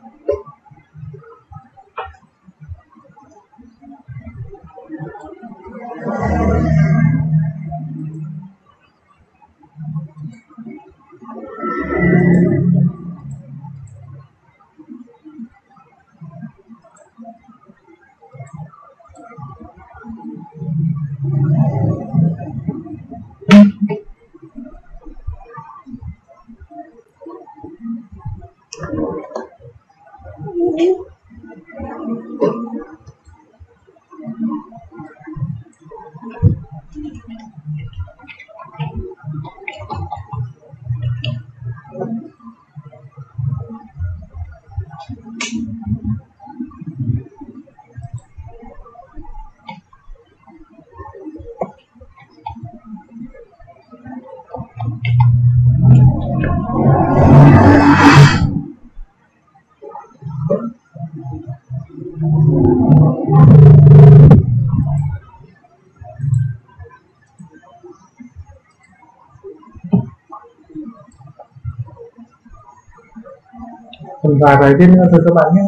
Vài bài ờ, viết nữa thôi các bạn nhé.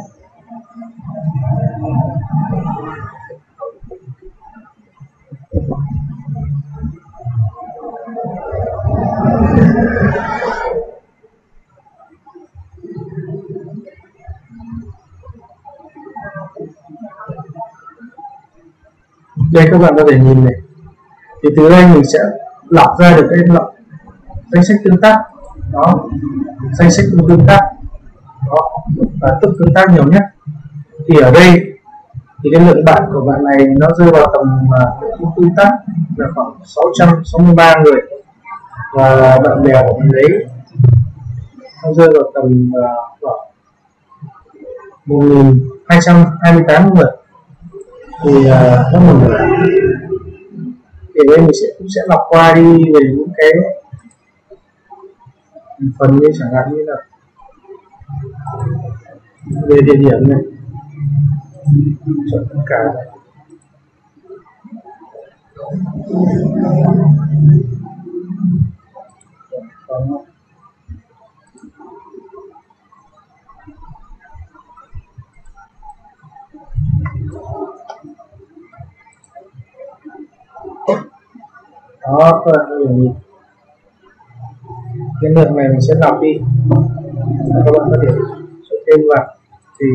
Đây, các bạn có thể nhìn này. Thì từ đây mình sẽ lọc ra được cái lọc danh sách tương tác. Đó. Danh sách tương tác và tức tương tác nhiều nhất. Thì ở đây thì cái lượng bạn của bạn này nó rơi vào tầm uh, tương tác là khoảng 663 người. Và bạn bè của mình đấy nó rơi vào tầm uh, khoảng 1228 người. Thì uh, có một người thì đây mình sẽ cũng sẽ lọc qua đi về những cái phần như chẳng hạn như là về địa điểm này. Chọn tất cả. Đó các bạn nhìn cái lượt này mình sẽ lọc đi. Các bạn có thể sẽ thêm vào thì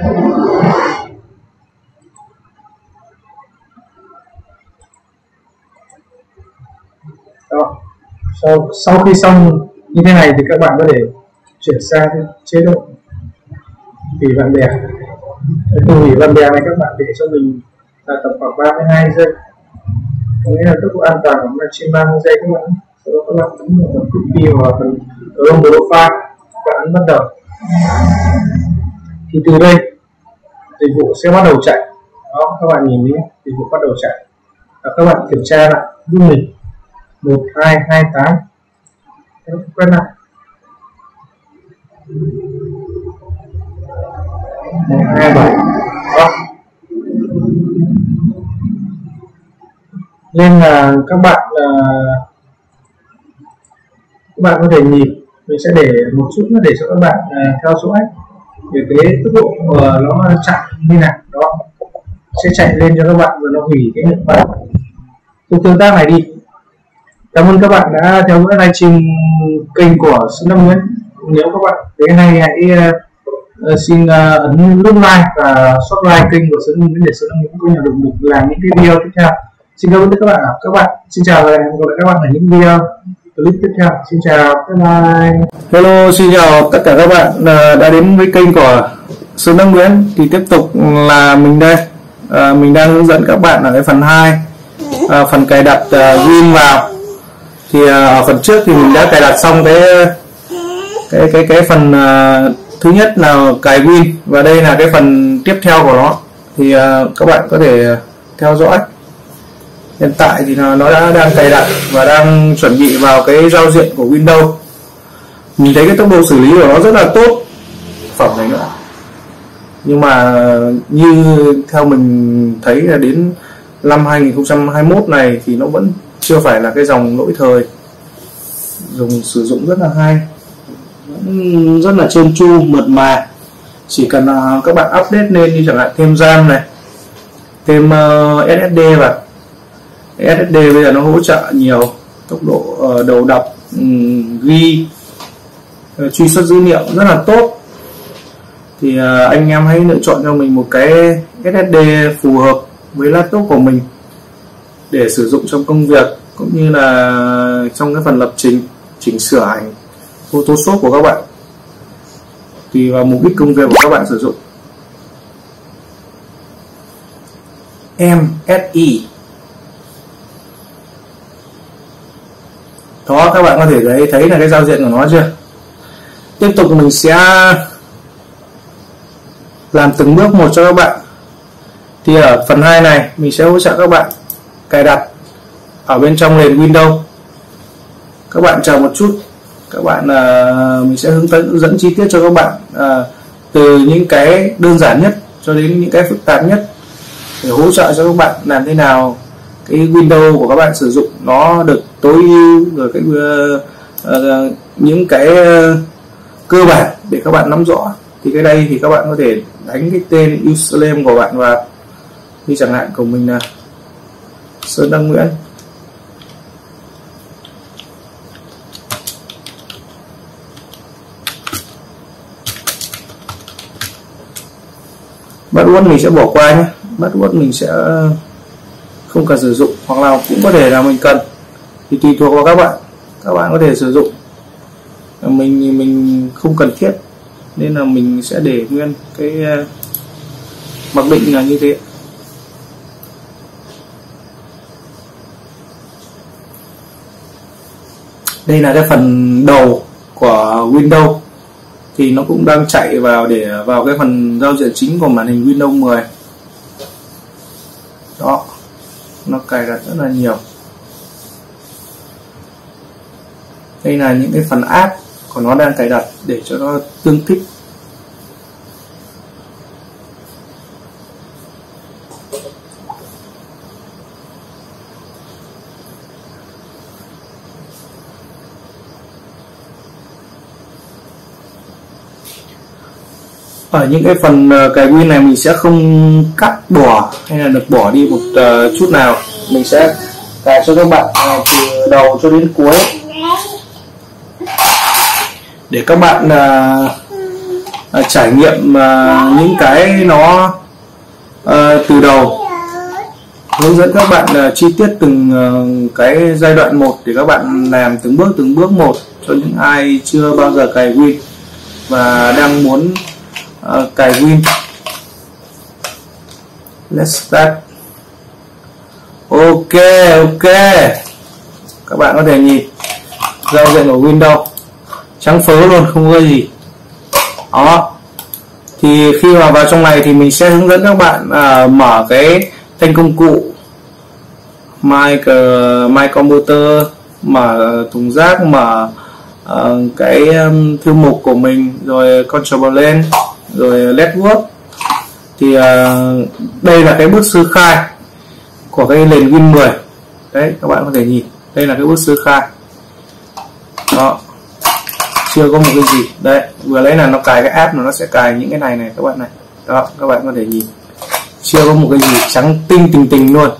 you. Sau, sau khi xong như thế này thì các bạn có thể chuyển sang chế độ hủy bạn bè. Cái hủy bạn bè này các bạn để cho mình là tầm khoảng 32 giây. Có nghĩa là tốc độ an toàn của nó trên 30 giây các bạn. Sau đó các bạn ấn vào phần cookie hoặc phần chrome profile các bạn ấn bắt đầu. Thì từ đây dịch vụ sẽ bắt đầu chạy. Đó các bạn nhìn đi dịch vụ bắt đầu chạy. Và các bạn kiểm tra lại giúp mình một hai hai tám. Quét lại một hai bảy. Đó. Nên là các bạn là các bạn có thể nhìn. Mình sẽ để một chút nữa để cho các bạn uh, theo dõi để cái tốc độ uh, nó chạy như nào đó. Sẽ chạy lên cho các bạn và nó hủy cái lượng vọng cuộc tương tác này đi cảm ơn các bạn đã theo dõi livestream kênh của Sơn Lâm Nguyễn. Nếu các bạn thấy hay hãy uh, xin uh, ấn nút like và subscribe kênh của Sơn Lâm Nguyễn để Sơn Lâm Nguyễn có nhiều động lực làm những video tiếp theo. Xin cảm ơn các bạn các bạn xin chào và hẹn gặp lại các bạn ở những video clip tiếp theo. Xin chào. Bye bye. Hello xin chào tất cả các bạn đã đến với kênh của Sơn Đăng Nguyễn. Thì tiếp tục là mình đây. À, mình đang hướng dẫn các bạn ở cái phần 2 à, phần cài đặt uh, Win vào thì à, ở phần trước thì mình đã cài đặt xong cái cái cái cái phần uh, thứ nhất là cài Win và đây là cái phần tiếp theo của nó. Thì uh, các bạn có thể theo dõi. Hiện tại thì nó đã đang cài đặt và đang chuẩn bị vào cái giao diện của Windows. Mình thấy cái tốc độ xử lý của nó rất là tốt. Phẩm này nữa. Nhưng mà như theo mình thấy là đến năm 2021 này thì nó vẫn chưa phải là cái dòng lỗi thời. Dùng sử dụng rất là hay. Rất là trơn tru mượt mà. Chỉ cần uh, các bạn update lên như chẳng hạn thêm RAM này thêm ờ, uh, SSD vào. SSD bây giờ nó hỗ trợ nhiều tốc độ uh, đầu đọc um, ghi uh, truy xuất dữ liệu rất là tốt. Thì uh, anh em hãy lựa chọn cho mình một cái SSD phù hợp với laptop của mình để sử dụng trong công việc, cũng như là trong cái phần lập trình, chỉnh sửa ảnh, Photoshop của các bạn. Tùy vào mục đích công việc của các bạn sử dụng. MSI đó, các bạn có thể thấy thấy là cái giao diện của nó chưa? Tiếp tục mình sẽ làm từng bước một cho các bạn. Thì ở phần 2 này, mình sẽ hỗ trợ các bạn cài đặt ở bên trong nền Windows. Các bạn chờ một chút. Các bạn ờ, mình sẽ hướng dẫn dẫn chi tiết cho các bạn ờ, từ những cái đơn giản nhất cho đến những cái phức tạp nhất để hỗ trợ cho các bạn làm thế nào cái Windows của các bạn sử dụng nó được tối ưu rồi cái uh, uh, những cái uh, cơ bản để các bạn nắm rõ. Thì cái đây thì các bạn có thể đánh cái tên username của bạn vào. Như chẳng hạn của mình là Sơn Đăng Nguyễn. Password mình sẽ bỏ qua nhé. Bắt uất mình sẽ không cần sử dụng, hoặc là cũng có thể là mình cần. Thì tùy thuộc vào các bạn. Các bạn có thể sử dụng. Mình mình không cần thiết. Nên là mình sẽ để nguyên cái ờ, mặc định là như thế. Đây là cái phần đầu của Windows. Thì nó cũng đang chạy vào để, vào cái phần giao diện chính của màn hình Windows 10 đó, nó cài đặt rất là nhiều. Đây là những cái phần app của nó đang cài đặt để cho nó tương thích ở những cái phần ờ, cài win này mình sẽ không cắt bỏ hay là được bỏ đi một uh, chút nào. Mình sẽ cài cho các bạn uh, từ đầu cho đến cuối. Để các bạn uh, uh, trải nghiệm uh, những cái nó uh, từ đầu. Hướng dẫn các bạn uh, chi tiết từng uh, cái giai đoạn một để các bạn làm từng bước từng bước một cho những ai chưa bao giờ cài win và đang muốn uh, cài win. Let's start. Ok ok các bạn có thể nhìn giao diện của Windows trắng phớ luôn không có gì. Đó. Thì khi mà vào trong này thì mình sẽ hướng dẫn các bạn à, mở cái thanh công cụ mic mic computer mở thùng rác mở uh, cái um, thư mục của mình rồi control lên rồi uh, network thì uh, đây là cái bước sơ khai của cái nền Win 10 đấy các bạn có thể nhìn đây là cái bước sơ khai. Đó. Chưa có một cái gì. Đấy vừa lấy là nó cài cái app nó sẽ cài những cái này này các bạn này. Đó các bạn có thể nhìn. Chưa có một cái gì trắng tinh tình tình luôn.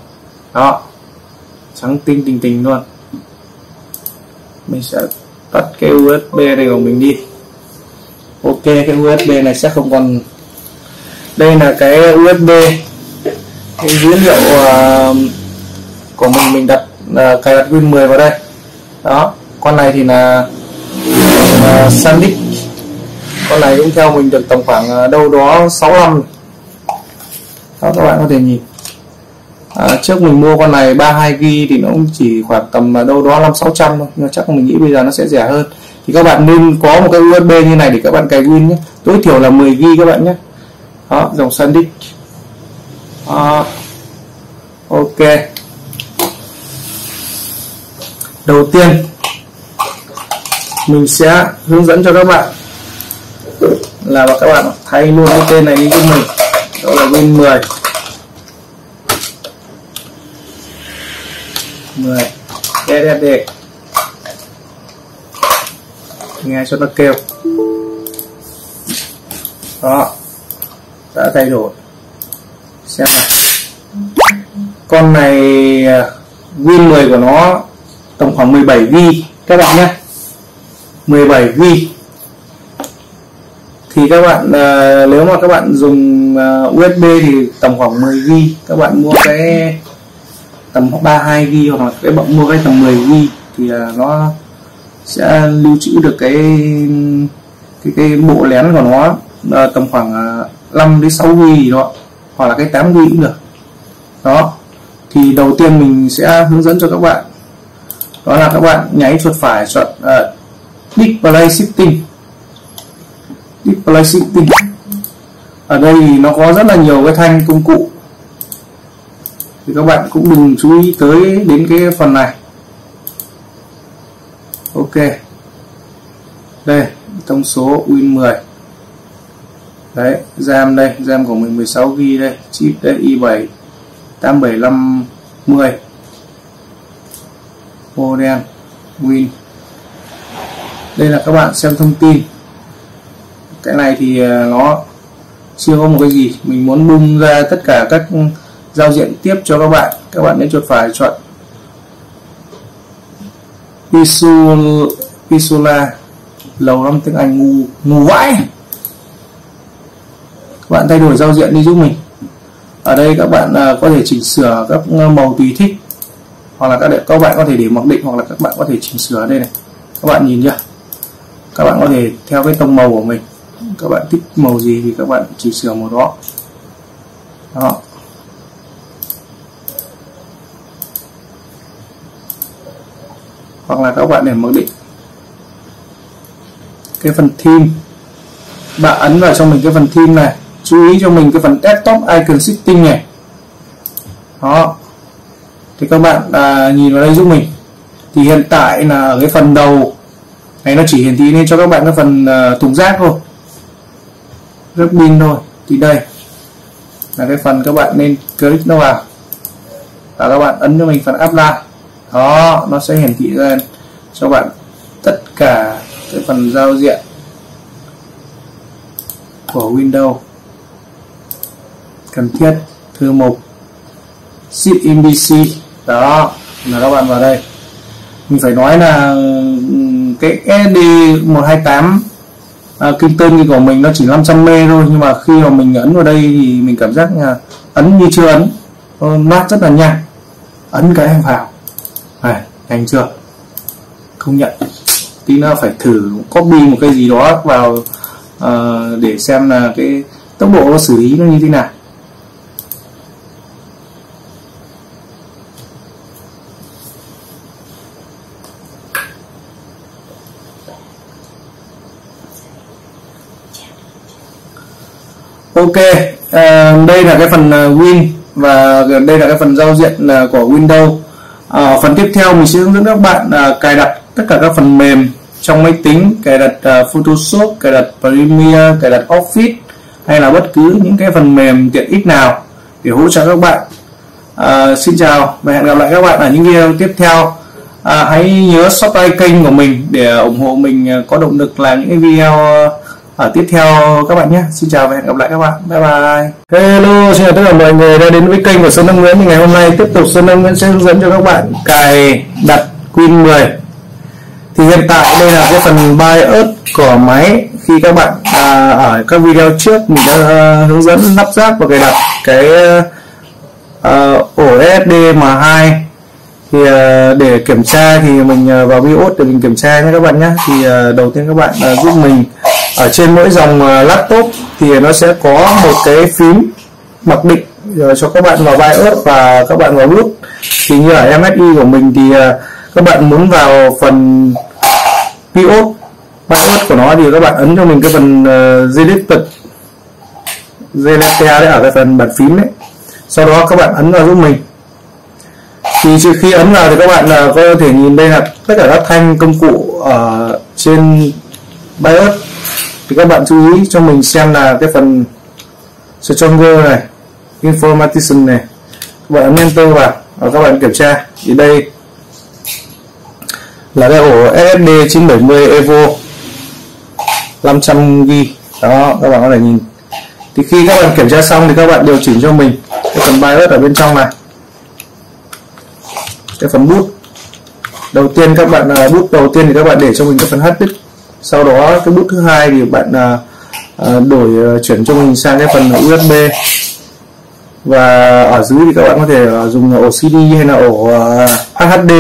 Đó. Trắng tinh tình tình luôn. Mình sẽ tắt cái USB này của mình đi ok cái USB này sẽ không còn đây là cái USB cái dữ liệu uh, của mình mình đặt uh, cài đặt Win 10 vào đây. Đó con này thì là uh, Sandisk con này cũng theo mình được tầm khoảng à, đâu đó 65 đó các bạn có thể nhìn. À, trước mình mua con này 32 g thì nó cũng chỉ khoảng tầm đâu đó 5 600 thôi nhưng chắc mình nghĩ bây giờ nó sẽ rẻ hơn thì các bạn nên có một cái USB như này để các bạn cài Win nhé. Tối thiểu là 10 GB các bạn nhé. Đó dòng Sandisk à, ok. Đầu tiên mình sẽ hướng dẫn cho các bạn là các bạn thay luôn cái tên này đi cho mình. Đó là Win 10 10 SSD nghe cho nó kêu. Đó. Đã thay đổi. Xem này con này à, Win 10 của nó tầm khoảng 17 vi các bạn nhé. 17 vi thì các bạn uh, nếu mà các bạn dùng à, uh, USB thì tầm khoảng 10 g các bạn mua cái tầm 32 g hoặc là cái bạn mua cái tầm 10 g thì uh, nó sẽ lưu trữ được cái cái cái bộ lén của nó à, tầm khoảng ờ, 5 đến 6 GB gì đó hoặc là cái 8 GB cũng được. Đó. Thì đầu tiên mình sẽ hướng dẫn cho các bạn. Đó là các bạn nháy chuột phải chọn ờ, uh, display shifting display shifting ở đây thì nó có rất là nhiều cái thanh công cụ. Thì các bạn cũng đừng chú ý tới đến cái phần này ok. Đây, thông số Win 10 đấy RAM đây RAM của mình 16 GB đây, chip đây i7 8750 model Win. Đây là các bạn xem thông tin. Cái này thì à, nó chưa có một cái gì. Mình muốn bung ra tất cả các giao diện tiếp cho các bạn. Các bạn nên chuột phải, chọn Pisul Pisula lâu lắm tiếng Anh ngu ngu vãi. Các bạn thay đổi giao diện đi giúp mình. Ở đây các bạn à, có thể chỉnh sửa các à, màu tùy thích. Hoặc là các, các bạn có thể để mặc định hoặc là các bạn có thể chỉnh sửa đây này. Các bạn nhìn chưa? Các bạn có thể theo cái tông màu của mình. Các bạn thích màu gì thì các bạn chỉnh sửa màu đó. Đó. Hoặc là các bạn để mặc định. Cái phần theme. Bạn ấn vào cho mình cái phần theme này. Chú ý cho mình cái phần desktop icon setting này. Đó. Thì các bạn à, nhìn vào đây giúp mình. Thì hiện tại là ở cái phần đầu. Này nó chỉ hiển thị lên cho các bạn cái phần à, thùng rác thôi. Rất pin thôi. Thì đây là cái phần các bạn nên click nó vào. Và các bạn ấn cho mình phần apply đó nó sẽ hiển thị ra cho bạn tất cả cái phần giao diện của Windows. Cần thiết thư mục zip MBC đó là các bạn vào đây. Mình phải nói là cái SD 128 à, kim tân của mình nó chỉ 500 m thôi nhưng mà khi mà mình ấn vào đây thì mình cảm giác là ấn như chưa ấn. Nát rất là nhanh. Ấn cái em vào này nhanh chưa? Không nhận. Tí nữa phải thử copy một cái gì đó vào uh, để xem là cái tốc độ nó xử lý nó như thế nào. Ok à, đây là cái phần ờ, Win và đây là cái phần giao diện của Windows ở phần tiếp theo mình sẽ hướng dẫn các bạn uh, cài đặt tất cả các phần mềm trong máy tính cài đặt uh, Photoshop cài đặt Premiere cài đặt Office hay là bất cứ những cái phần mềm tiện ích nào để hỗ trợ các bạn. À, xin chào và hẹn gặp lại các bạn ở những video tiếp theo. À, hãy nhớ subscribe kênh của mình để ủng hộ mình có động lực làm những video ở tiếp theo các bạn nhé. Xin chào và hẹn gặp lại các bạn. Bye bye. Hello xin chào tất cả mọi người đã đến với kênh của Sơn Đông Nguyễn. Thì ngày hôm nay tiếp tục Sơn Đông Nguyễn sẽ hướng dẫn cho các bạn cài đặt Win 10 thì hiện tại đây là cái phần BIOS của máy. Khi các bạn à, ở các video trước mình đã à, hướng dẫn lắp ráp và cài đặt cái uh, ổ SSD M2 thì ờ, để kiểm tra thì mình ờ, vào BIOS để mình kiểm tra nhé các bạn nhé. Thì ờ, đầu tiên các bạn giúp mình ở trên mỗi dòng laptop thì nó sẽ có một cái phím mặc định cho các bạn vào BIOS và các bạn vào boot thì như ở MSI của mình thì các bạn muốn vào phần BIOS BIOS của nó thì các bạn ấn cho mình cái phần uh, Selected đấy ở cái phần bàn phím đấy. Sau đó các bạn ấn vào giúp mình thì khi ấn vào thì các bạn uh, có thể nhìn đây là tất cả các thanh công cụ ở trên BIOS. Thì các bạn chú ý cho mình xem là cái phần Stronger này Information này. Các bạn ấn Enter vào và các bạn kiểm tra. Thì đây là cái ổ SSD 970 Evo 500GB đó các bạn có thể nhìn. Thì khi các bạn kiểm tra xong thì các bạn điều chỉnh cho mình cái phần BIOS ở bên trong này cái phần bút. Đầu tiên các bạn uh, bút đầu tiên thì các bạn để cho mình cái phần hard disk sau đó cái bút thứ hai thì bạn uh, đổi uh, chuyển cho mình sang cái phần USB và ở dưới thì các bạn có thể uh, dùng ổ CD hay là ổ uh, HHD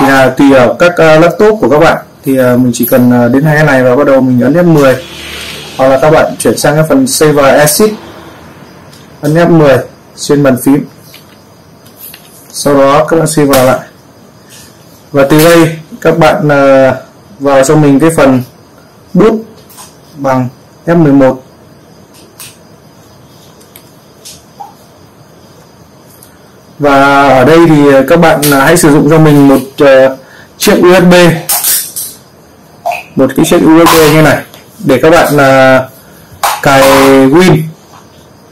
thì là tùy ở các uh, laptop của các bạn. Thì uh, mình chỉ cần uh, đến hai cái này và bắt đầu mình ấn F10 hoặc là các bạn chuyển sang cái phần Save Exit ấn F10 trên bàn phím sau đó các bạn xin vào lại. Và từ đây các bạn ờ, vào cho mình cái phần bút bằng F11 và ở đây thì ờ, các bạn ờ, hãy sử dụng cho mình một chiếc USB một cái chiếc USB như này để các bạn cài Win.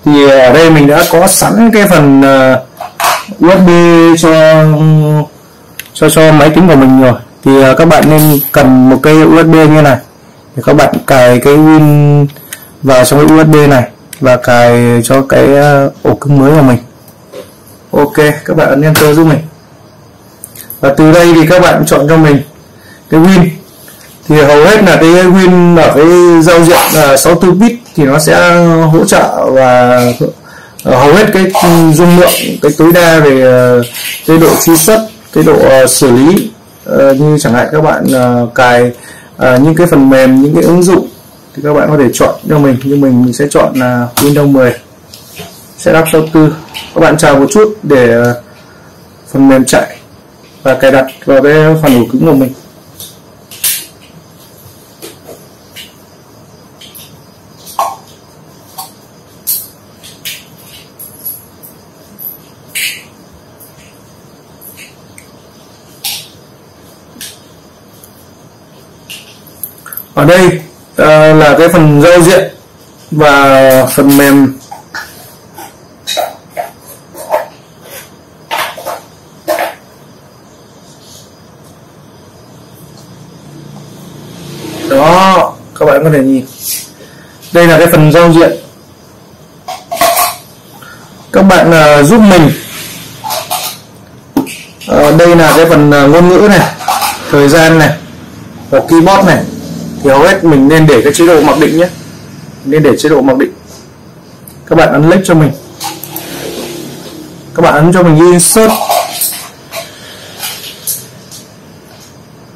Thì ở đây mình đã có sẵn cái phần uh, USB cho cho cho máy tính của mình rồi. Thì uh, các bạn nên cần một cây USB như này. Để các bạn cài cái Win vào trong cái USB này và cài cho cái à, ổ cứng mới của mình. Ok các bạn ấn enter giúp mình. Và từ đây thì các bạn chọn cho mình cái win. Thì hầu hết là cái win ở cái giao diện là 64 bit thì nó sẽ hỗ trợ và Ờ, hầu hết cái dung lượng cái tối đa về ờ, cái độ truy xuất cái độ ờ, xử lý như chẳng hạn các bạn cài những cái phần mềm những cái ứng dụng thì các bạn có thể chọn cho mình. Nhưng mình, mình sẽ chọn là Windows 10 setup đầu tư các bạn chờ một chút để phần mềm chạy và cài đặt vào cái phần ổ cứng của mình ở đây uh, là cái phần giao diện và phần mềm. Đó các bạn có thể nhìn. Đây là cái phần giao diện. Các bạn uh, giúp mình. Uh, đây là cái phần uh, ngôn ngữ này thời gian này hoặc keyboard này thì hầu hết mình nên để cái chế độ mặc định nhé. Nên để chế độ mặc định. Các bạn ấn lách cho mình. Các bạn ấn cho mình insert.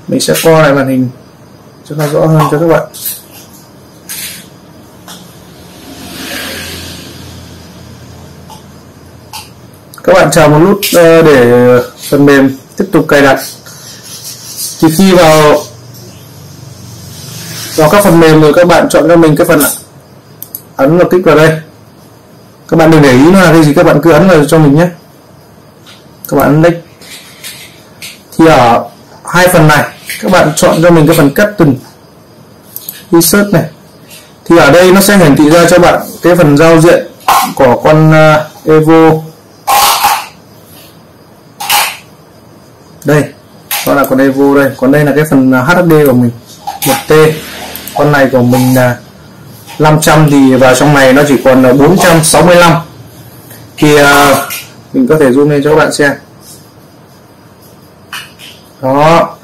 Mình sẽ co lại màn hình cho nó rõ hơn cho các bạn. Các bạn chờ một lúc ờ, để phần mềm tiếp tục cài đặt. Thì khi vào vào các phần mềm rồi các bạn chọn cho mình cái phần ấn vào kích vào đây. Các bạn đừng để ý nó là cái gì các bạn cứ ấn vào cho mình nhé. Các bạn ấn đấy thì ở hai phần này các bạn chọn cho mình cái phần cắt từng insert này. Thì ở đây nó sẽ hiển thị ra cho bạn cái phần giao diện của con uh, Evo. Đây đó là con Evo đây. Còn đây là cái phần à, hd của mình. Một t con này của mình là 500 thì vào trong này nó chỉ còn là 465 thì uh, mình có thể zoom lên cho các bạn xem. Đó.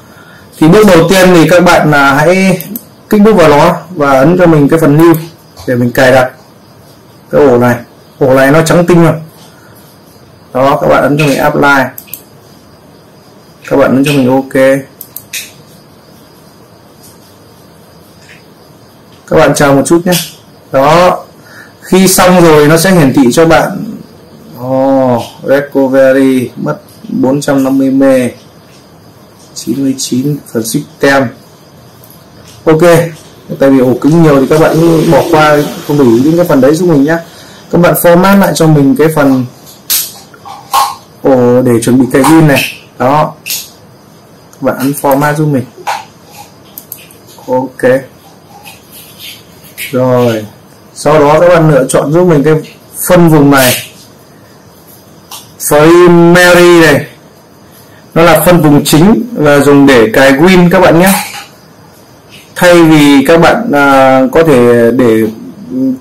Thì bước đầu tiên thì các bạn là hãy kích đúp vào nó và ấn cho mình cái phần new để mình cài đặt cái ổ này. Ổ này nó trắng tinh rồi đó các bạn ấn cho mình apply. Các bạn ấn cho mình ok. Các bạn chờ một chút nhé. Đó khi xong rồi nó sẽ hiển thị cho bạn. Oh, recovery mất 450 m 99 phần system ok tại vì ổ cứng nhiều thì các bạn bỏ qua không để ý những cái phần đấy giúp mình nhé. Các bạn format lại cho mình cái phần ổ để chuẩn bị cái pin này. Đó các bạn ấn format giúp mình. Ok rồi. Sau đó các bạn lựa chọn giúp mình cái phân vùng này. Primary này. Nó là phân vùng chính và dùng để cài win các bạn nhé. Thay vì các bạn à, có thể để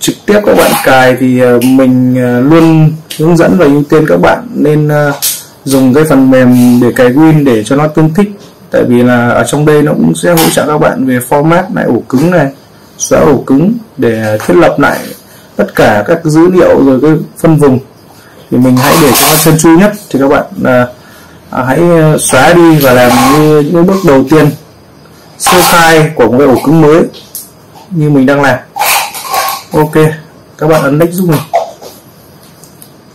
trực tiếp các bạn cài thì à, mình à, luôn hướng dẫn và ưu tiên các bạn nên à, dùng cái phần mềm để cài win để cho nó tương thích. Tại vì là ở trong đây nó cũng sẽ hỗ trợ các bạn về format lại ổ cứng này xóa ổ cứng để thiết lập lại tất cả các dữ liệu rồi cái phân vùng. Thì mình hãy để cho nó chân chu nhất. Thì các bạn à, à, hãy à, xóa đi và làm như những bước đầu tiên sơ khai của một cái ổ cứng mới như mình đang làm. Ok các bạn ấn next giúp mình.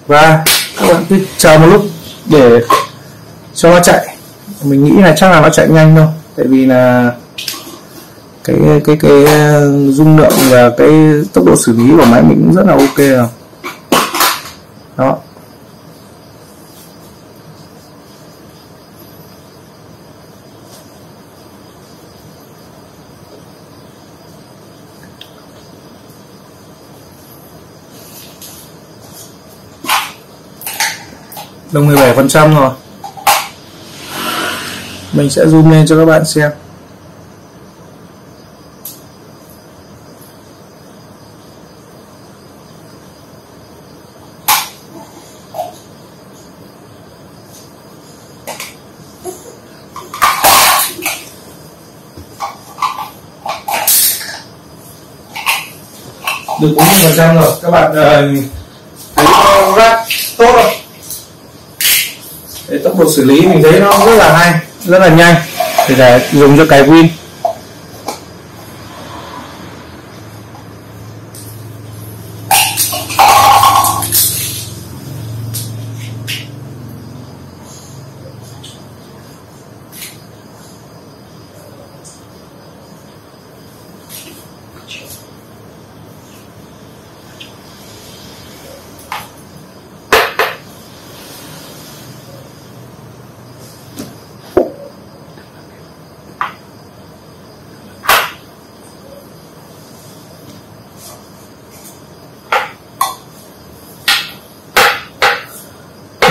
Và các bạn cứ chờ một lúc để cho nó chạy. Mình nghĩ là chắc là nó chạy nhanh thôi. Tại vì là cái cái cái ờ, dung lượng và cái tốc độ xử lý của máy mình cũng rất là ok rồi. Đó. Được 17 phần trăm rồi mình sẽ zoom lên cho các bạn xem. Được 40 phần trăm rồi. Các bạn uh, thấy rác tốt không? Để tốc độ xử lý mình thấy nó rất là hay rất là nhanh. Để dùng cho cái win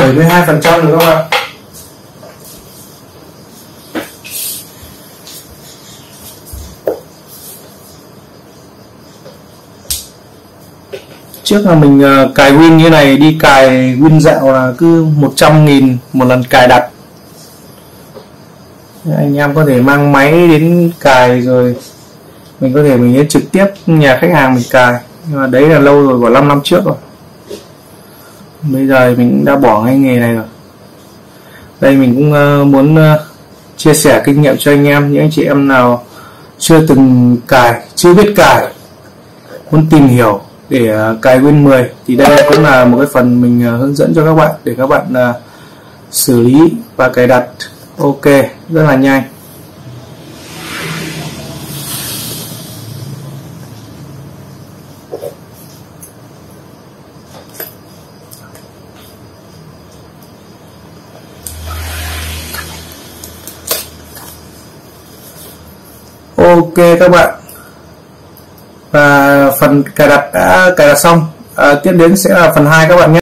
bảy mươi hai phần trăm được không ạ? Trước là mình ờ, cài win như này, đi cài win dạo là cứ 100 nghìn một lần cài đặt. Anh em có thể mang máy đến cài rồi mình có thể mình trực tiếp nhà khách hàng mình cài. Nhưng mà đấy là lâu rồi, của 5 năm trước rồi bây giờ mình cũng đã bỏ ngay nghề này rồi. Đây mình cũng ờ, muốn ờ, chia sẻ kinh nghiệm cho anh em, những anh chị em nào chưa từng cài, chưa biết cài, muốn tìm hiểu để ờ, cài Win 10 thì đây cũng là một cái phần mình hướng dẫn cho các bạn để các bạn xử lý và cài đặt. Ok, rất là nhanh. Ok các bạn. Và phần cài đặt đã cài đặt xong. À, tiếp đến sẽ là phần 2 các bạn nhé.